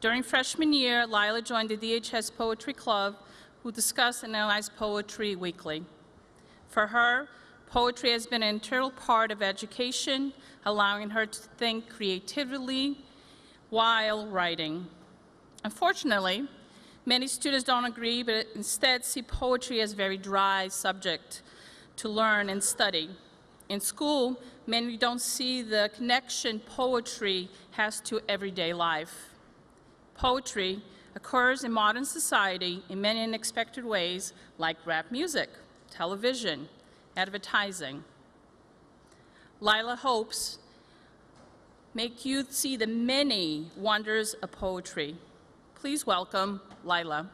Speaker 2: During freshman year, Lila joined the DHS Poetry Club, who discussed and analyzed poetry weekly. For her, poetry has been an integral part of education, allowing her to think creatively while writing. Unfortunately, many students don't agree, but instead see poetry as a very dry subject to learn and study. In school, many don't see the connection poetry has to everyday life. Poetry occurs in modern society in many unexpected ways, like rap music, television, advertising. Lila hopes make youth see the many wonders of poetry. Please welcome Lila.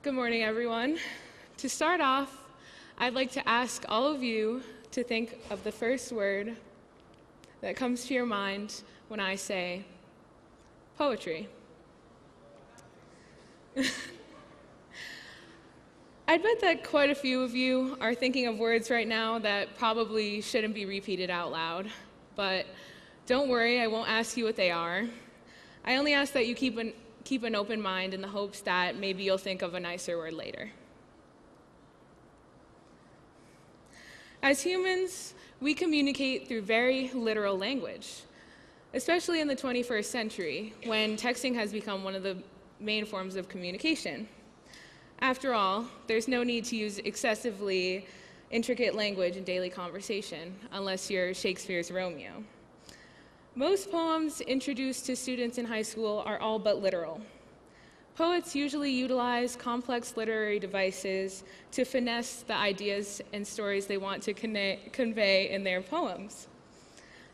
Speaker 3: Good morning, everyone. To start off, I'd like to ask all of you to think of the first word that comes to your mind when I say poetry. I bet that quite a few of you are thinking of words right now that probably shouldn't be repeated out loud, but don't worry, I won't ask you what they are. I only ask that you keep an, keep an open mind in the hopes that maybe you'll think of a nicer word later. As humans, we communicate through very literal language, especially in the 21st century when texting has become one of the main forms of communication. After all, there's no need to use excessively intricate language in daily conversation unless you're Shakespeare's Romeo. Most poems introduced to students in high school are all but literal. Poets usually utilize complex literary devices to finesse the ideas and stories they want to convey in their poems.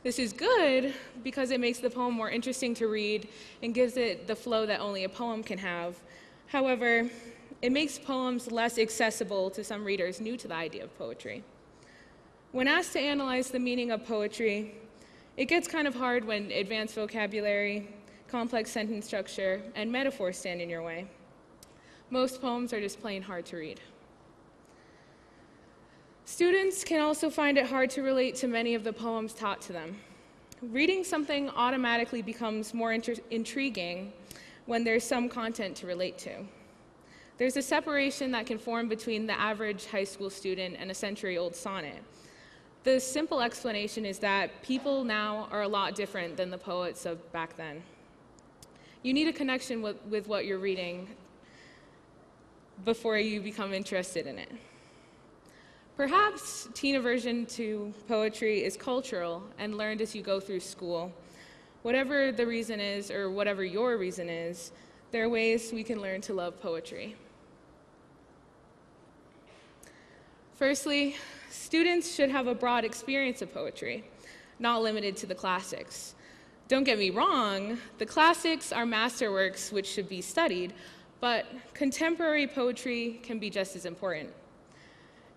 Speaker 3: This is good because it makes the poem more interesting to read and gives it the flow that only a poem can have. However, it makes poems less accessible to some readers new to the idea of poetry. When asked to analyze the meaning of poetry, it gets kind of hard when advanced vocabulary, complex sentence structure, and metaphors stand in your way. Most poems are just plain hard to read. Students can also find it hard to relate to many of the poems taught to them. Reading something automatically becomes more intriguing when there's some content to relate to. There's a separation that can form between the average high school student and a century old sonnet. The simple explanation is that people now are a lot different than the poets of back then. You need a connection with, with what you're reading before you become interested in it. Perhaps teen aversion to poetry is cultural and learned as you go through school. Whatever the reason is, or whatever your reason is, there are ways we can learn to love poetry. Firstly, students should have a broad experience of poetry, not limited to the classics. Don't get me wrong, the classics are masterworks which should be studied, but contemporary poetry can be just as important.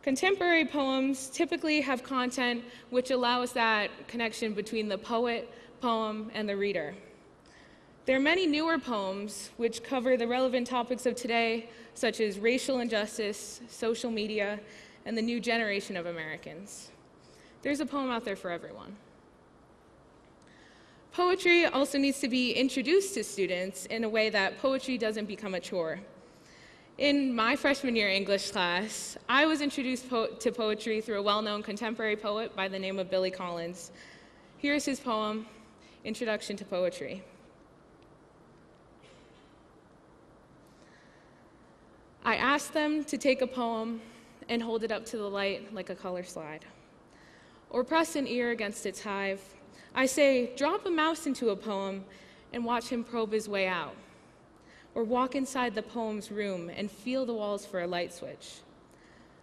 Speaker 3: Contemporary poems typically have content which allows that connection between the poet, poem, and the reader. There are many newer poems which cover the relevant topics of today, such as racial injustice, social media, and the new generation of Americans. There's a poem out there for everyone. Poetry also needs to be introduced to students in a way that poetry doesn't become a chore. In my freshman year English class, I was introduced po- to poetry through a well known contemporary poet by the name of Billy Collins. Here's his poem, Introduction to Poetry. I asked them to take a poem and hold it up to the light like a color slide, or press an ear against its hive. I say, drop a mouse into a poem and watch him probe his way out, or walk inside the poem's room and feel the walls for a light switch.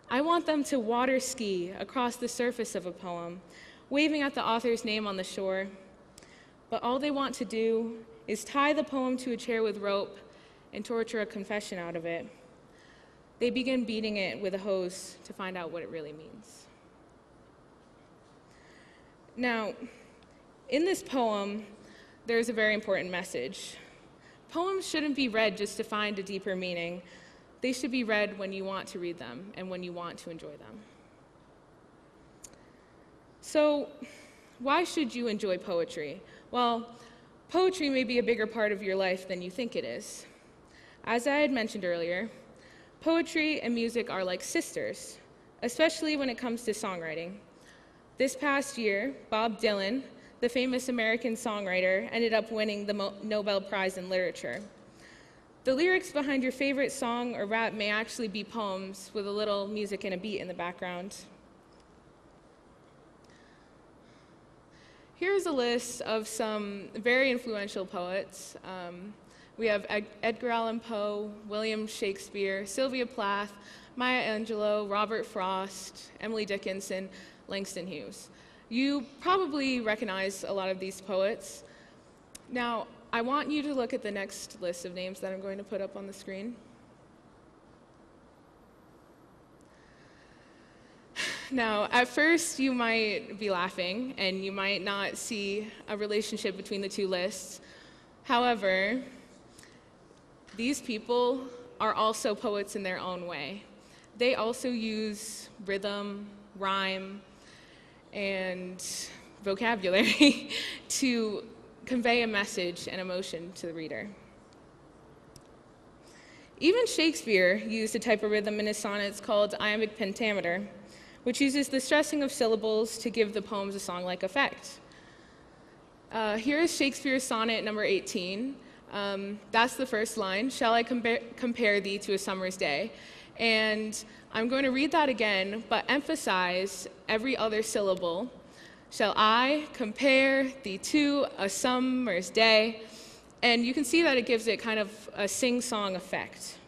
Speaker 3: I want them to water ski across the surface of a poem, waving at the author's name on the shore. But all they want to do is tie the poem to a chair with rope and torture a confession out of it. They begin beating it with a hose to find out what it really means. Now, in this poem, there's a very important message. Poems shouldn't be read just to find a deeper meaning. They should be read when you want to read them and when you want to enjoy them. So, why should you enjoy poetry? Well, poetry may be a bigger part of your life than you think it is. As I had mentioned earlier, Poetry and music are like sisters, especially when it comes to songwriting. This past year, Bob Dylan, the famous American songwriter, ended up winning the Mo- Nobel Prize in Literature. The lyrics behind your favorite song or rap may actually be poems with a little music and a beat in the background. Here's a list of some very influential poets. Um, we have Edgar Allan Poe, William Shakespeare, Sylvia Plath, Maya Angelou, Robert Frost, Emily Dickinson, Langston Hughes. You probably recognize a lot of these poets. Now, I want you to look at the next list of names that I'm going to put up on the screen. Now, at first, you might be laughing and you might not see a relationship between the two lists. However, these people are also poets in their own way. They also use rhythm, rhyme, and vocabulary to convey a message and emotion to the reader. Even Shakespeare used a type of rhythm in his sonnets called iambic pentameter, which uses the stressing of syllables to give the poems a song like effect. Uh, here is Shakespeare's sonnet number 18, um, that's the first line. Shall I compare, compare thee to a summer's day? And I'm going to read that again, but emphasize every other syllable. Shall I compare thee to a summer's day? And you can see that it gives it kind of a sing song effect.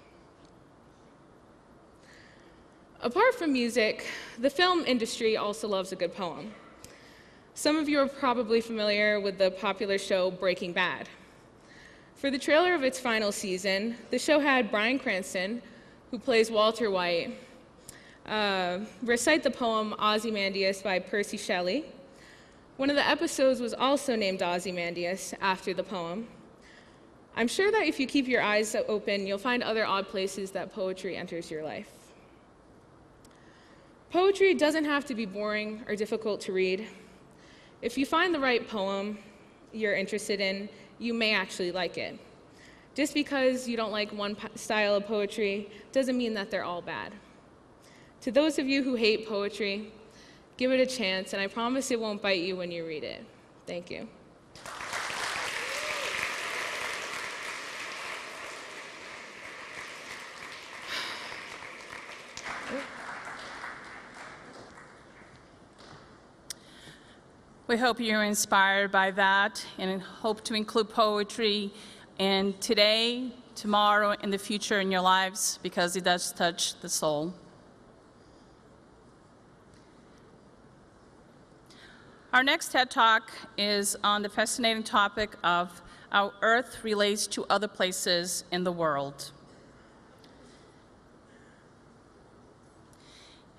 Speaker 3: Apart from music, the film industry also loves a good poem. Some of you are probably familiar with the popular show Breaking Bad. For the trailer of its final season, the show had Bryan Cranston, who plays Walter White, uh, recite the poem Ozymandias by Percy Shelley. One of the episodes was also named Ozymandias after the poem. I'm sure that if you keep your eyes open, you'll find other odd places that poetry enters your life. Poetry doesn't have to be boring or difficult to read. If you find the right poem you're interested in, you may actually like it. Just because you don't like one style of poetry doesn't mean that they're all bad. To those of you who hate poetry, give it a chance, and I promise it won't bite you when you read it. Thank you.
Speaker 2: We hope you're inspired by that and hope to include poetry in today, tomorrow, and the future in your lives because it does touch the soul. Our next TED Talk is on the fascinating topic of how Earth relates to other places in the world.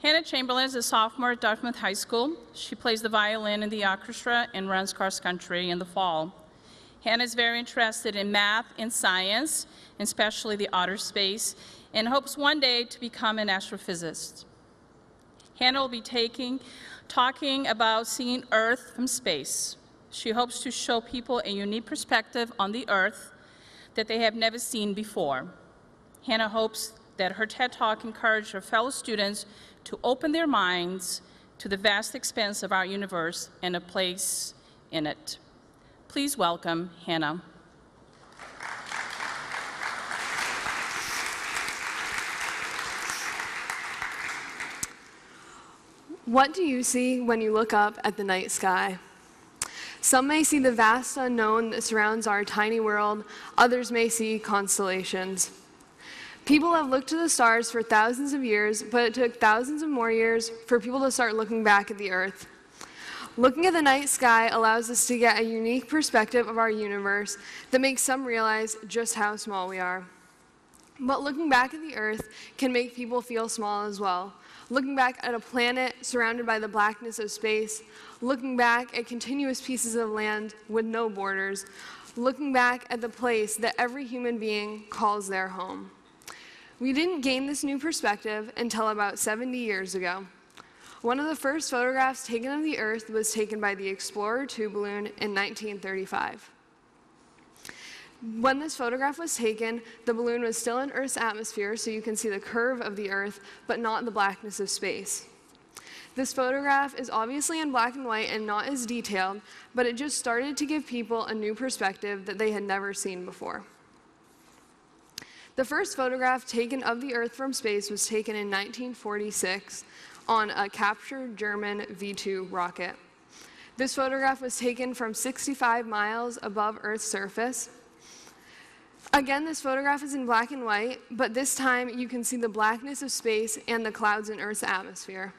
Speaker 2: Hannah Chamberlain is a sophomore at Dartmouth High School. She plays the violin in the orchestra and runs cross country in the fall. Hannah is very interested in math and science, especially the outer space, and hopes one day to become an astrophysicist. Hannah will be taking, talking about seeing Earth from space. She hopes to show people a unique perspective on the Earth that they have never seen before. Hannah hopes that her TED Talk encourage her fellow students to open their minds to the vast expanse of our universe and a place in it. Please welcome Hannah.
Speaker 9: What do you see when you look up at the night sky? Some may see the vast unknown that surrounds our tiny world, others may see constellations. People have looked to the stars for thousands of years, but it took thousands of more years for people to start looking back at the earth. Looking at the night sky allows us to get a unique perspective of our universe that makes some realize just how small we are. But looking back at the earth can make people feel small as well. Looking back at a planet surrounded by the blackness of space, looking back at continuous pieces of land with no borders, looking back at the place that every human being calls their home. We didn't gain this new perspective until about 70 years ago. One of the first photographs taken of the Earth was taken by the Explorer 2 balloon in 1935. When this photograph was taken, the balloon was still in Earth's atmosphere, so you can see the curve of the Earth, but not the blackness of space. This photograph is obviously in black and white and not as detailed, but it just started to give people a new perspective that they had never seen before. The first photograph taken of the Earth from space was taken in 1946 on a captured German V 2 rocket. This photograph was taken from 65 miles above Earth's surface. Again, this photograph is in black and white, but this time you can see the blackness of space and the clouds in Earth's atmosphere.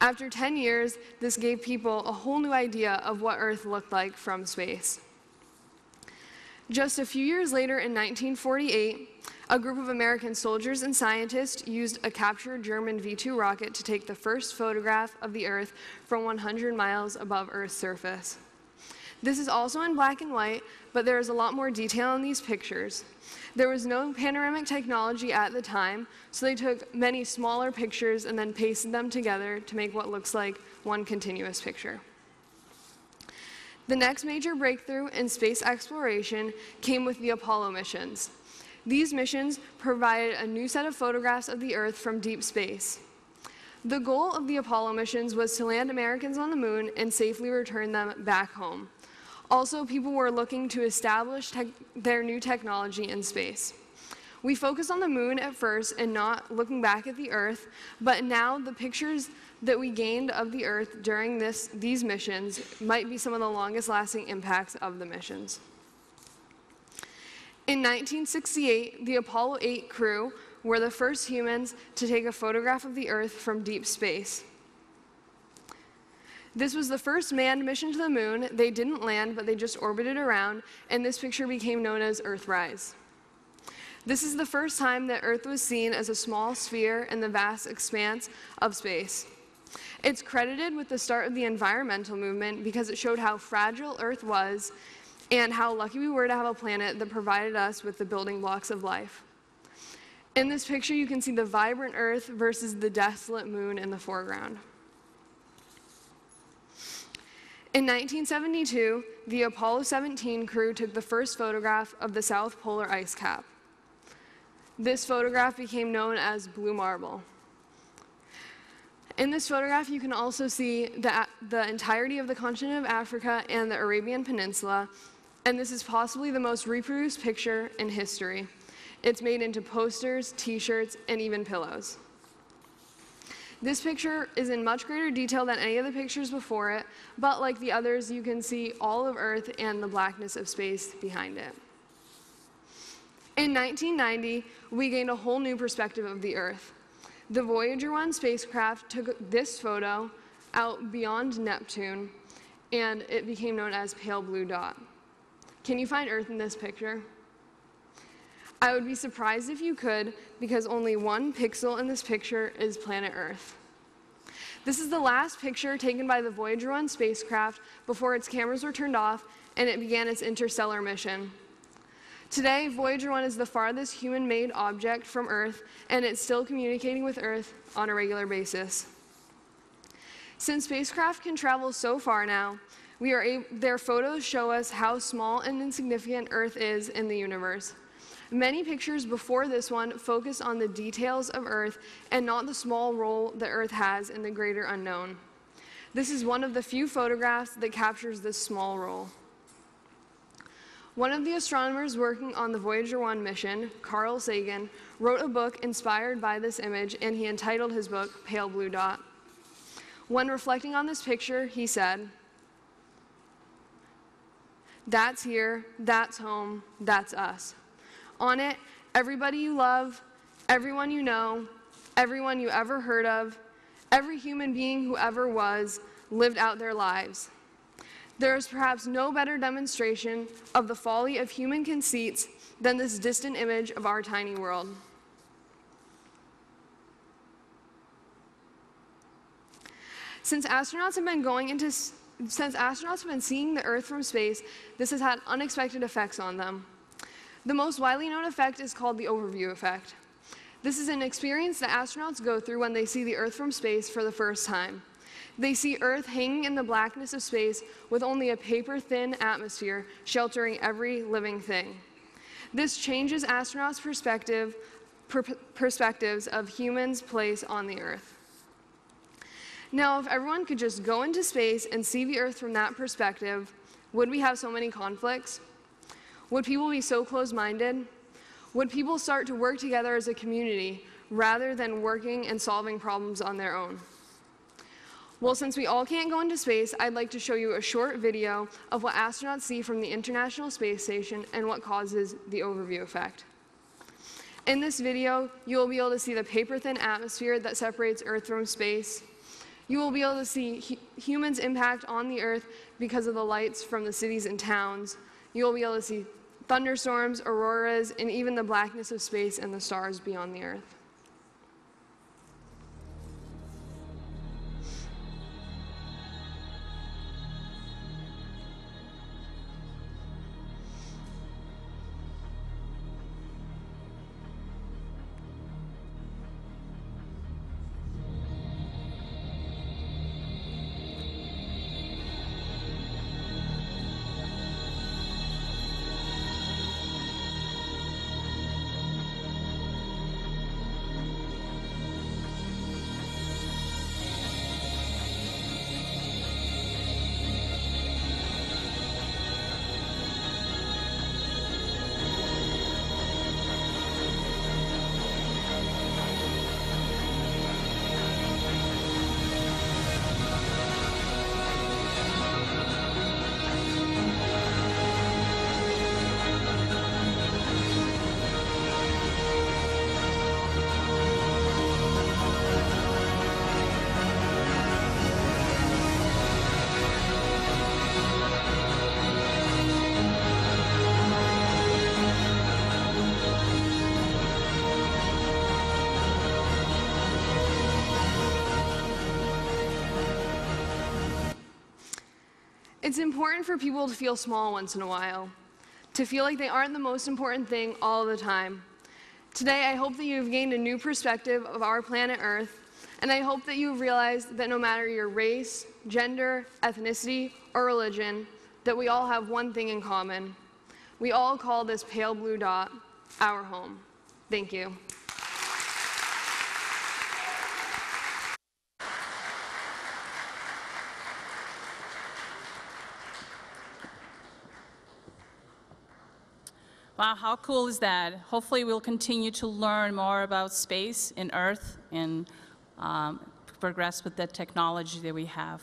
Speaker 9: After 10 years, this gave people a whole new idea of what Earth looked like from space. Just a few years later, in 1948, a group of American soldiers and scientists used a captured German V 2 rocket to take the first photograph of the Earth from 100 miles above Earth's surface. This is also in black and white, but there is a lot more detail in these pictures. There was no panoramic technology at the time, so they took many smaller pictures and then pasted them together to make what looks like one continuous picture. The next major breakthrough in space exploration came with the Apollo missions. These missions provided a new set of photographs of the Earth from deep space. The goal of the Apollo missions was to land Americans on the moon and safely return them back home. Also, people were looking to establish their new technology in space. We focused on the moon at first and not looking back at the Earth, but now the pictures that we gained of the Earth during this, these missions might be some of the longest lasting impacts of the missions. In 1968, the Apollo 8 crew were the first humans to take a photograph of the Earth from deep space. This was the first manned mission to the moon. They didn't land, but they just orbited around, and this picture became known as Earthrise. This is the first time that Earth was seen as a small sphere in the vast expanse of space. It's credited with the start of the environmental movement because it showed how fragile Earth was and how lucky we were to have a planet that provided us with the building blocks of life. In this picture, you can see the vibrant Earth versus the desolate moon in the foreground. In 1972, the Apollo 17 crew took the first photograph of the South Polar ice cap. This photograph became known as Blue Marble. In this photograph, you can also see the, the entirety of the continent of Africa and the Arabian Peninsula, and this is possibly the most reproduced picture in history. It's made into posters, t-shirts, and even pillows. This picture is in much greater detail than any of the pictures before it, but like the others, you can see all of Earth and the blackness of space behind it. In 1990, we gained a whole new perspective of the Earth. The Voyager 1 spacecraft took this photo out beyond Neptune, and it became known as Pale Blue Dot. Can you find Earth in this picture? I would be surprised if you could, because only one pixel in this picture is planet Earth. This is the last picture taken by the Voyager 1 spacecraft before its cameras were turned off, and it began its interstellar mission. Today, Voyager 1 is the farthest human made object from Earth, and it's still communicating with Earth on a regular basis. Since spacecraft can travel so far now, we are their photos show us how small and insignificant Earth is in the universe. Many pictures before this one focus on the details of Earth and not the small role that Earth has in the greater unknown. This is one of the few photographs that captures this small role. One of the astronomers working on the Voyager 1 mission, Carl Sagan, wrote a book inspired by this image, and he entitled his book Pale Blue Dot. When reflecting on this picture, he said, That's here, that's home, that's us. On it, everybody you love, everyone you know, everyone you ever heard of, every human being who ever was, lived out their lives. There is perhaps no better demonstration of the folly of human conceits than this distant image of our tiny world. Since astronauts have been going into since astronauts have been seeing the Earth from space, this has had unexpected effects on them. The most widely known effect is called the overview effect. This is an experience that astronauts go through when they see the Earth from space for the first time. They see Earth hanging in the blackness of space with only a paper thin atmosphere sheltering every living thing. This changes astronauts' perspective, per perspectives of humans' place on the Earth. Now, if everyone could just go into space and see the Earth from that perspective, would we have so many conflicts? Would people be so close minded? Would people start to work together as a community rather than working and solving problems on their own? Well, since we all can't go into space, I'd like to show you a short video of what astronauts see from the International Space Station and what causes the overview effect. In this video, you will be able to see the paper-thin atmosphere that separates Earth from space, you will be able to see hu humans' impact on the earth because of the lights from the cities and towns. You will be able to see thunderstorms, auroras, and even the blackness of space and the stars beyond the earth. It's important for people to feel small once in a while, to feel like they aren't the most important thing all the time. Today, I hope that you've gained a new perspective of our planet Earth, and I hope that you've realized that no matter your race, gender, ethnicity, or religion, that we all have one thing in common. We all call this pale blue dot our home. Thank you.
Speaker 2: Wow, how cool is that? Hopefully, we'll continue to learn more about space and Earth and um, progress with the technology that we have.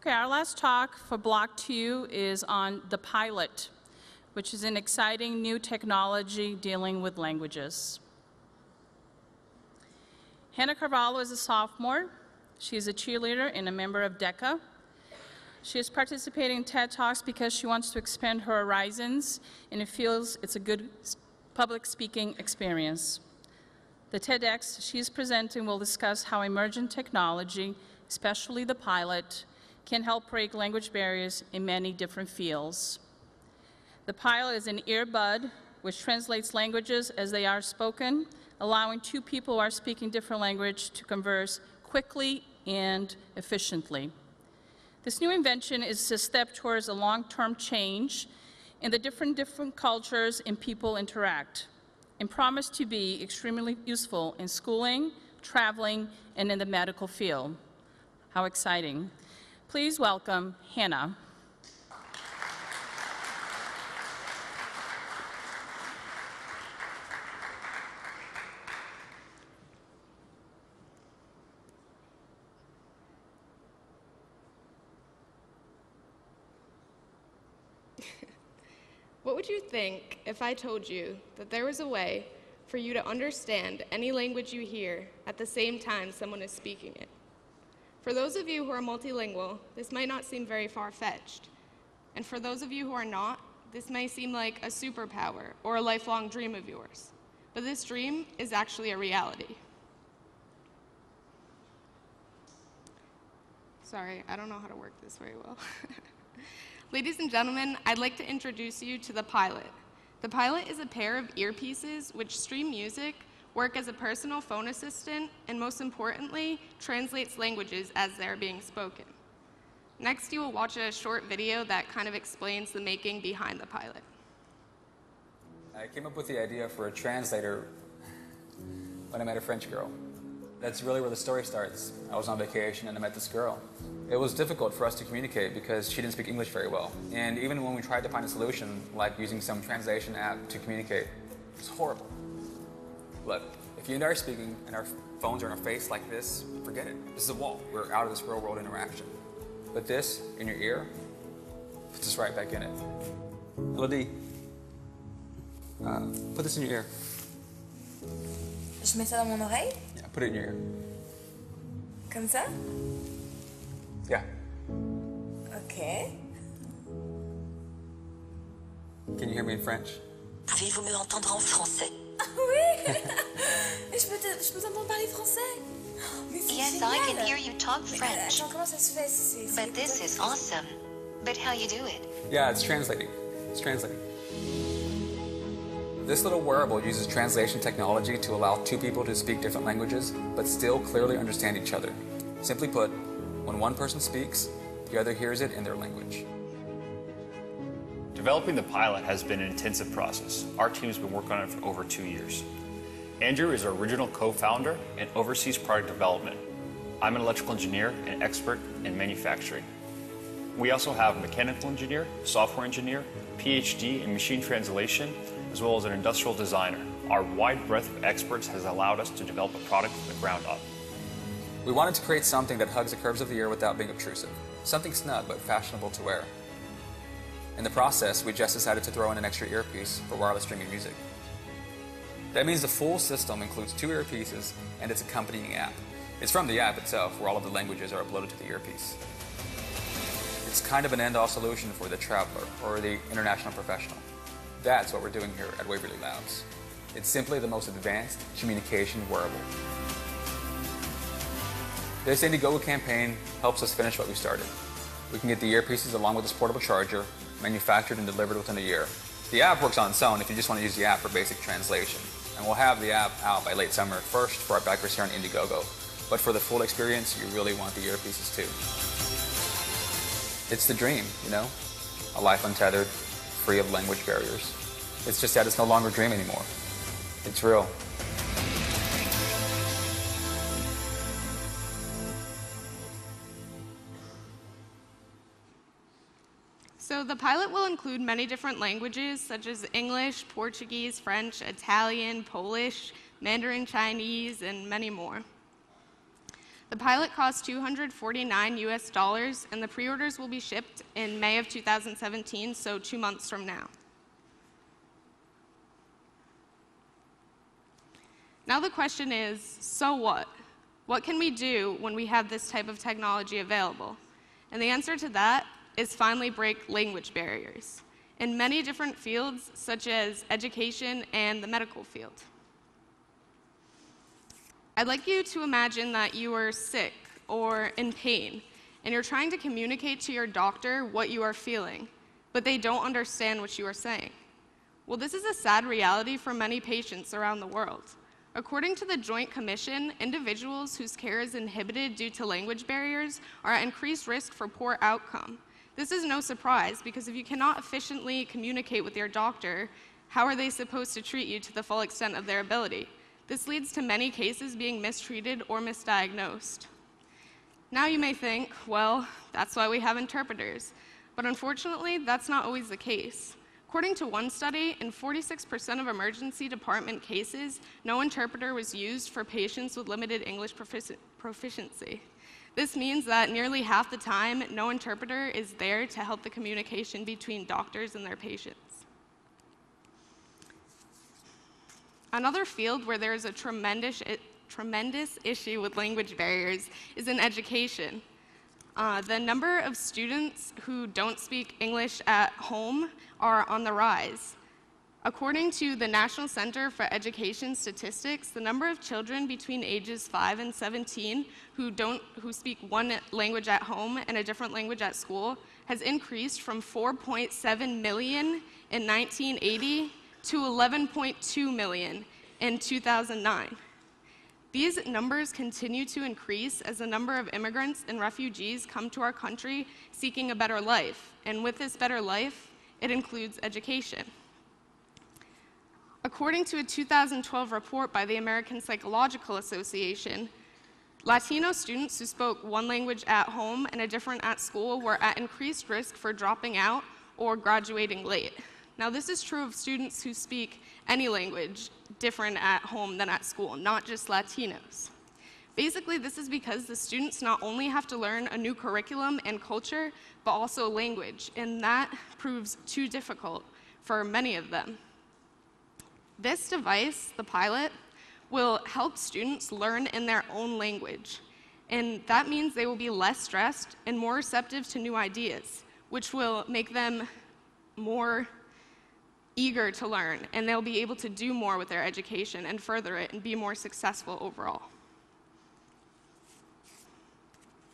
Speaker 2: Okay, our last talk for Block 2 is on the pilot, which is an exciting new technology dealing with languages. Hannah Carvalho is a sophomore. She is a cheerleader and a member of DECA. She is participating in TED Talks because she wants to expand her horizons and it feels it's a good public speaking experience. The TEDx she is presenting will discuss how emergent technology especially the pilot, can help break language barriers in many different fields. The pilot is an earbud which translates languages as they are spoken, allowing two people who are speaking different language to converse quickly and efficiently. This new invention is a step towards a long-term change in the different different cultures and people interact and promise to be extremely useful in schooling, traveling, and in the medical field. How exciting. Please welcome Hannah.
Speaker 10: What would you think if I told you that there was a way for you to understand any language you hear at the same time someone is speaking it? For those of you who are multilingual, this might not seem very far fetched. And for those of you who are not, this may seem like a superpower or a lifelong dream of yours. But this dream is actually a reality. Sorry, I don't know how to work this very well. Ladies and gentlemen, I'd like to introduce you to the Pilot. The Pilot is a pair of earpieces which stream music, work as a personal phone assistant, and most importantly, translates languages as they're being spoken. Next, you will watch a short video that kind of explains the making behind the Pilot.
Speaker 11: I came up with the idea for a translator when I met a French girl. That's really where the story starts. I was on vacation and I met this girl. It was difficult for us to communicate because she didn't speak English very well. And even when we tried to find a solution, like using some translation app to communicate, it was horrible. Look, if you and I are speaking and our phones are in our face like this, forget it. This is a wall. We're out of this real world interaction. But this, in your ear, puts us right back in it. Elodie, uh, put this in your ear.
Speaker 12: Je mets ça dans mon oreille,
Speaker 11: put it in your ear.
Speaker 12: comme ça.
Speaker 11: Yeah.
Speaker 12: Ok.
Speaker 11: Can you hear me in French?
Speaker 12: Pouvez-vous me entendre en français Ah oui Et je peux, te- je peux t'entendre parler français Mais
Speaker 13: Yes,
Speaker 12: génial.
Speaker 13: I can hear you talk
Speaker 12: Mais
Speaker 13: French.
Speaker 12: Attends, comment ça se fait C'est- c'est-
Speaker 13: But this is awesome. But how you do it?
Speaker 11: Yeah, it's translating. It's translating. This little wearable uses translation technology to allow two people to speak different languages, but still clearly understand each other. Simply put, when one person speaks, the other hears it in their language.
Speaker 14: Developing the pilot has been an intensive process. Our team has been working on it for over two years. Andrew is our original co-founder and oversees product development. I'm an electrical engineer and expert in manufacturing. We also have a mechanical engineer, software engineer, PhD in machine translation, as well as an industrial designer. Our wide breadth of experts has allowed us to develop a product from the ground up.
Speaker 11: We wanted to create something that hugs the curves of the ear without being obtrusive. Something snug but fashionable to wear. In the process, we just decided to throw in an extra earpiece for wireless streaming music. That means the full system includes two earpieces and its accompanying app. It's from the app itself where all of the languages are uploaded to the earpiece. It's kind of an end-all solution for the traveler or the international professional. That's what we're doing here at Waverly Labs. It's simply the most advanced communication wearable. This Indiegogo campaign helps us finish what we started. We can get the earpieces along with this portable charger, manufactured and delivered within a year. The app works on its own if you just want to use the app for basic translation. And we'll have the app out by late summer, first for our backers here on Indiegogo. But for the full experience, you really want the earpieces too. It's the dream, you know? A life untethered, free of language barriers. It's just that it's no longer a dream anymore. It's real.
Speaker 10: So the pilot will include many different languages such as English, Portuguese, French, Italian, Polish, Mandarin Chinese, and many more. The pilot costs 249 US dollars and the pre-orders will be shipped in May of 2017, so 2 months from now. Now the question is, so what? What can we do when we have this type of technology available? And the answer to that is finally break language barriers in many different fields, such as education and the medical field. I'd like you to imagine that you are sick or in pain, and you're trying to communicate to your doctor what you are feeling, but they don't understand what you are saying. Well, this is a sad reality for many patients around the world. According to the Joint Commission, individuals whose care is inhibited due to language barriers are at increased risk for poor outcome. This is no surprise because if you cannot efficiently communicate with your doctor, how are they supposed to treat you to the full extent of their ability? This leads to many cases being mistreated or misdiagnosed. Now you may think, well, that's why we have interpreters. But unfortunately, that's not always the case. According to one study, in 46% of emergency department cases, no interpreter was used for patients with limited English profici- proficiency. This means that nearly half the time, no interpreter is there to help the communication between doctors and their patients. Another field where there is a tremendous, tremendous issue with language barriers is in education. Uh, the number of students who don't speak English at home are on the rise. According to the National Center for Education Statistics, the number of children between ages 5 and 17 who, don't, who speak one language at home and a different language at school has increased from 4.7 million in 1980 to 11.2 million in 2009. These numbers continue to increase as the number of immigrants and refugees come to our country seeking a better life. And with this better life, it includes education. According to a 2012 report by the American Psychological Association, Latino students who spoke one language at home and a different at school were at increased risk for dropping out or graduating late. Now, this is true of students who speak any language different at home than at school, not just Latinos. Basically, this is because the students not only have to learn a new curriculum and culture, but also language, and that proves too difficult for many of them. This device, the pilot, will help students learn in their own language, and that means they will be less stressed and more receptive to new ideas, which will make them more eager to learn, and they'll be able to do more with their education and further it and be more successful overall.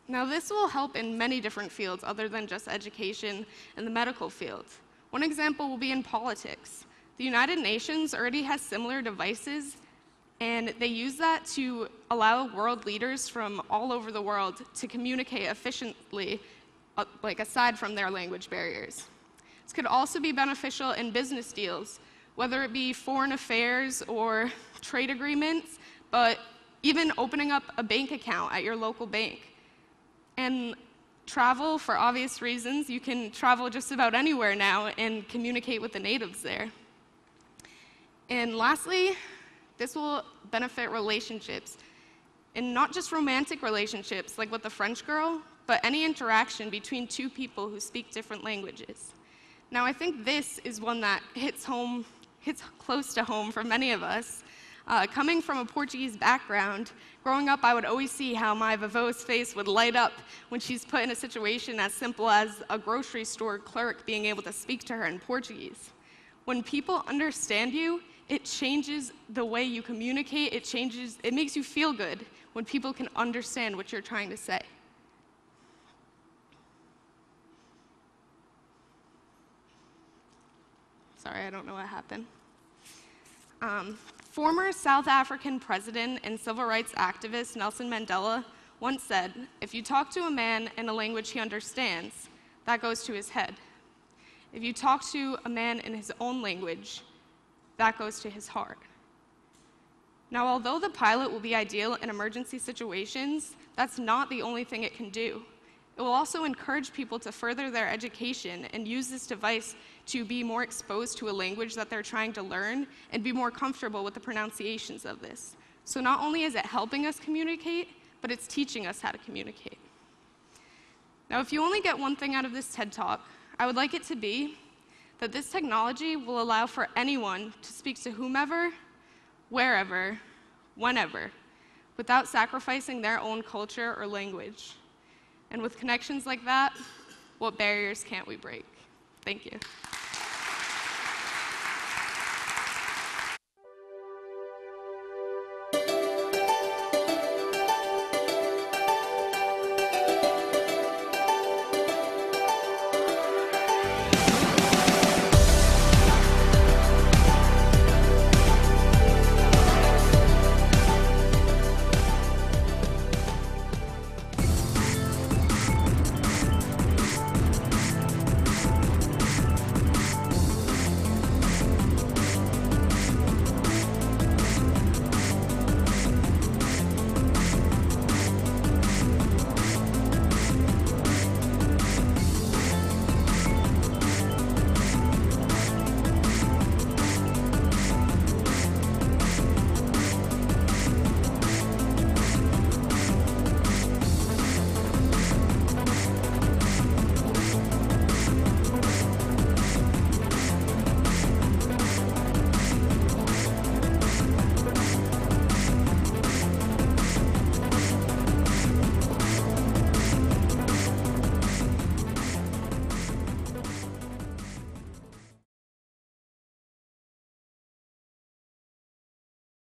Speaker 10: Now, this will help in many different fields other than just education and the medical field. One example will be in politics. The United Nations already has similar devices, and they use that to allow world leaders from all over the world to communicate efficiently, uh, like aside from their language barriers. This could also be beneficial in business deals, whether it be foreign affairs or trade agreements, but even opening up a bank account at your local bank. And travel, for obvious reasons, you can travel just about anywhere now and communicate with the natives there. And lastly, this will benefit relationships. And not just romantic relationships, like with the French girl, but any interaction between two people who speak different languages. Now, I think this is one that hits home, hits close to home for many of us. Uh, coming from a Portuguese background, growing up, I would always see how my Vavo's face would light up when she's put in a situation as simple as a grocery store clerk being able to speak to her in Portuguese. When people understand you, it changes the way you communicate, it changes, it makes you feel good when people can understand what you're trying to say. Sorry, I don't know what happened. Um, former South African president and civil rights activist Nelson Mandela once said, If you talk to a man in a language he understands, that goes to his head. If you talk to a man in his own language, that goes to his heart. Now, although the pilot will be ideal in emergency situations, that's not the only thing it can do. It will also encourage people to further their education and use this device to be more exposed to a language that they're trying to learn and be more comfortable with the pronunciations of this. So not only is it helping us communicate, but it's teaching us how to communicate. Now, if you only get one thing out of this TED Talk, I would like it to be that this technology will allow for anyone to speak to whomever, wherever, whenever, without sacrificing their own culture or language. And with connections like that, what barriers can't we break? Thank you.